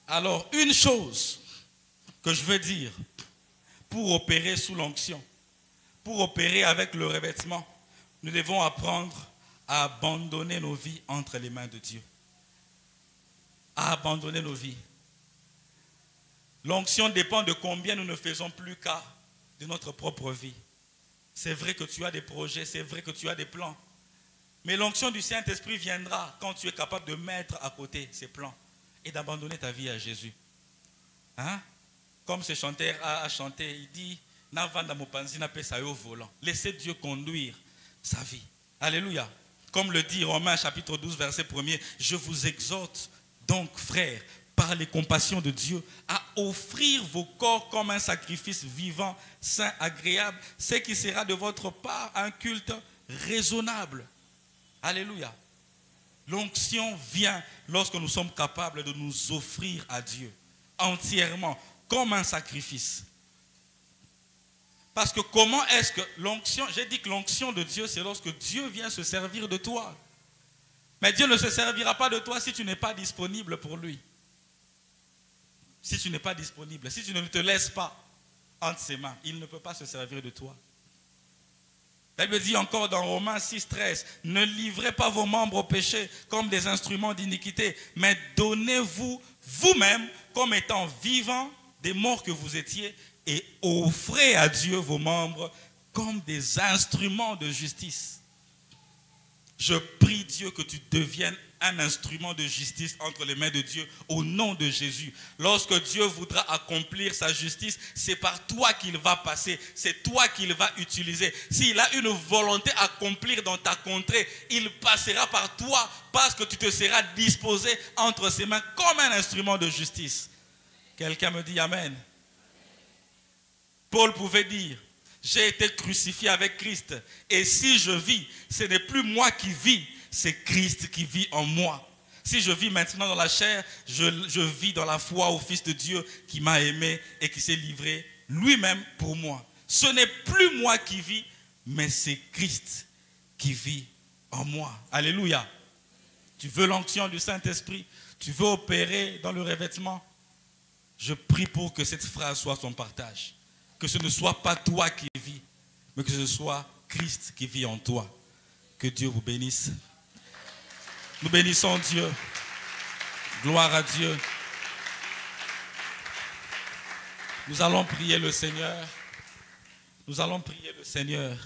Alors, une chose que je veux dire pour opérer sous l'onction, pour opérer avec le revêtement, nous devons apprendre à abandonner nos vies entre les mains de Dieu. À abandonner nos vies. L'onction dépend de combien nous ne faisons plus cas de notre propre vie. C'est vrai que tu as des projets, c'est vrai que tu as des plans. Mais l'onction du Saint-Esprit viendra quand tu es capable de mettre à côté ces plans et d'abandonner ta vie à Jésus. Hein? Comme ce chanteur a, chanté, il dit volant. Laissez Dieu conduire sa vie. Alléluia. Comme le dit Romains chapitre 12, verset 1er, je vous exhorte donc, frères, par les compassions de Dieu, à offrir vos corps comme un sacrifice vivant, saint, agréable, ce qui sera de votre part un culte raisonnable. Alléluia. L'onction vient lorsque nous sommes capables de nous offrir à Dieu entièrement, comme un sacrifice. Parce que comment est-ce que l'onction, j'ai dit que l'onction de Dieu, c'est lorsque Dieu vient se servir de toi. Mais Dieu ne se servira pas de toi si tu n'es pas disponible pour lui. Si tu n'es pas disponible, si tu ne te laisses pas entre ses mains, il ne peut pas se servir de toi. La Bible dit encore dans Romains 6, 13, ne livrez pas vos membres au péché comme des instruments d'iniquité, mais donnez-vous vous-même comme étant vivants des morts que vous étiez et offrez à Dieu vos membres comme des instruments de justice. Je prie Dieu que tu deviennes un instrument de justice entre les mains de Dieu au nom de Jésus. Lorsque Dieu voudra accomplir sa justice, c'est par toi qu'il va passer, c'est toi qu'il va utiliser. S'il a une volonté à accomplir dans ta contrée, il passera par toi parce que tu te seras disposé entre ses mains comme un instrument de justice. Quelqu'un me dit Amen. Paul pouvait dire, j'ai été crucifié avec Christ. Et si je vis, ce n'est plus moi qui vis, c'est Christ qui vit en moi. Si je vis maintenant dans la chair, je, vis dans la foi au Fils de Dieu qui m'a aimé et qui s'est livré lui-même pour moi. Ce n'est plus moi qui vis, mais c'est Christ qui vit en moi. Alléluia. Tu veux l'onction du Saint-Esprit? Tu veux opérer dans le revêtement? Je prie pour que cette phrase soit son partage que ce ne soit pas toi qui vis, mais que ce soit Christ qui vit en toi. Que Dieu vous bénisse. Nous bénissons Dieu. Gloire à Dieu. Nous allons prier le Seigneur. Nous allons prier le Seigneur.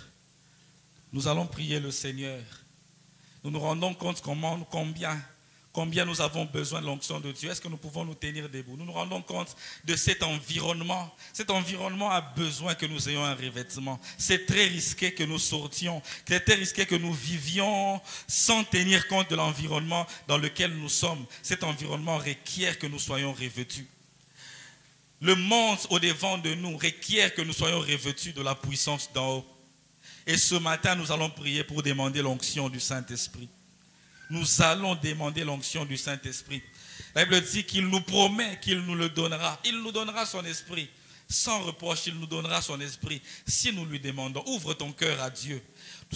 Nous allons prier le Seigneur. Nous nous rendons compte comment, combien combien nous avons besoin de l'onction de Dieu. Est-ce que nous pouvons nous tenir debout? Nous nous rendons compte de cet environnement. Cet environnement a besoin que nous ayons un revêtement. C'est très risqué que nous sortions. C'est très risqué que nous vivions sans tenir compte de l'environnement dans lequel nous sommes. Cet environnement requiert que nous soyons revêtus. Le monde au-devant de nous requiert que nous soyons revêtus de la puissance d'en haut. Et ce matin, nous allons prier pour demander l'onction du Saint-Esprit nous allons demander l'onction du Saint-Esprit. La Bible dit qu'il nous promet qu'il nous le donnera. Il nous donnera son esprit. Sans reproche, il nous donnera son esprit. Si nous lui demandons, ouvre ton cœur à Dieu.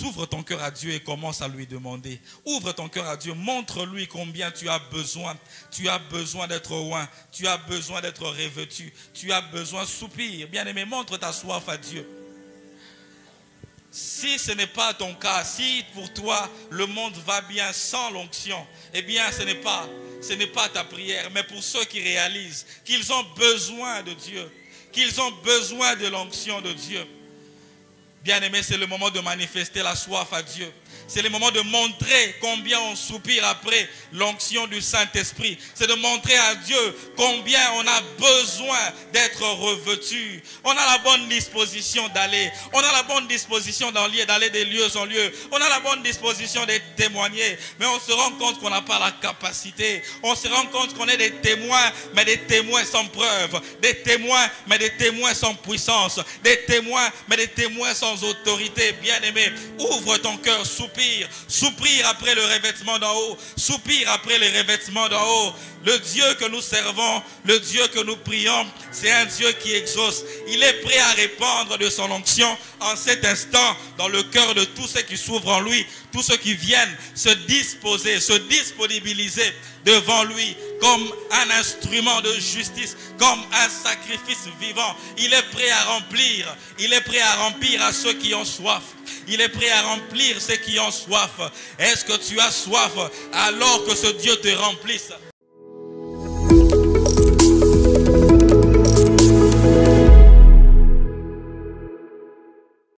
Ouvre ton cœur à Dieu et commence à lui demander. Ouvre ton cœur à Dieu. Montre-lui combien tu as besoin. Tu as besoin d'être loin. Tu as besoin d'être revêtu. Tu as besoin de soupir. Bien-aimé, montre ta soif à Dieu. Si ce n'est pas ton cas, si pour toi le monde va bien sans l'onction, eh bien ce n'est pas ce n'est pas ta prière, mais pour ceux qui réalisent qu'ils ont besoin de Dieu, qu'ils ont besoin de l'onction de Dieu. Bien aimé, c'est le moment de manifester la soif à Dieu. C'est le moment de montrer combien on soupire après l'onction du Saint-Esprit. C'est de montrer à Dieu combien on a besoin d'être revêtu. On a la bonne disposition d'aller. On a la bonne disposition d'aller des lieux en lieu. On a la bonne disposition de témoigner. Mais on se rend compte qu'on n'a pas la capacité. On se rend compte qu'on est des témoins, mais des témoins sans preuve. Des témoins, mais des témoins sans puissance. Des témoins, mais des témoins sans autorité. Bien aimé, ouvre ton cœur, soupire soupir, après le revêtement d'en haut, soupir après les revêtements d'en haut. Le Dieu que nous servons, le Dieu que nous prions, c'est un Dieu qui exauce. Il est prêt à répandre de son onction en cet instant dans le cœur de tous ceux qui s'ouvrent en lui, tous ceux qui viennent se disposer, se disponibiliser devant lui comme un instrument de justice, comme un sacrifice vivant. Il est prêt à remplir, il est prêt à remplir à ceux qui ont soif. Il est prêt à remplir ceux qui ont soif. Est-ce que tu as soif alors que ce Dieu te remplisse?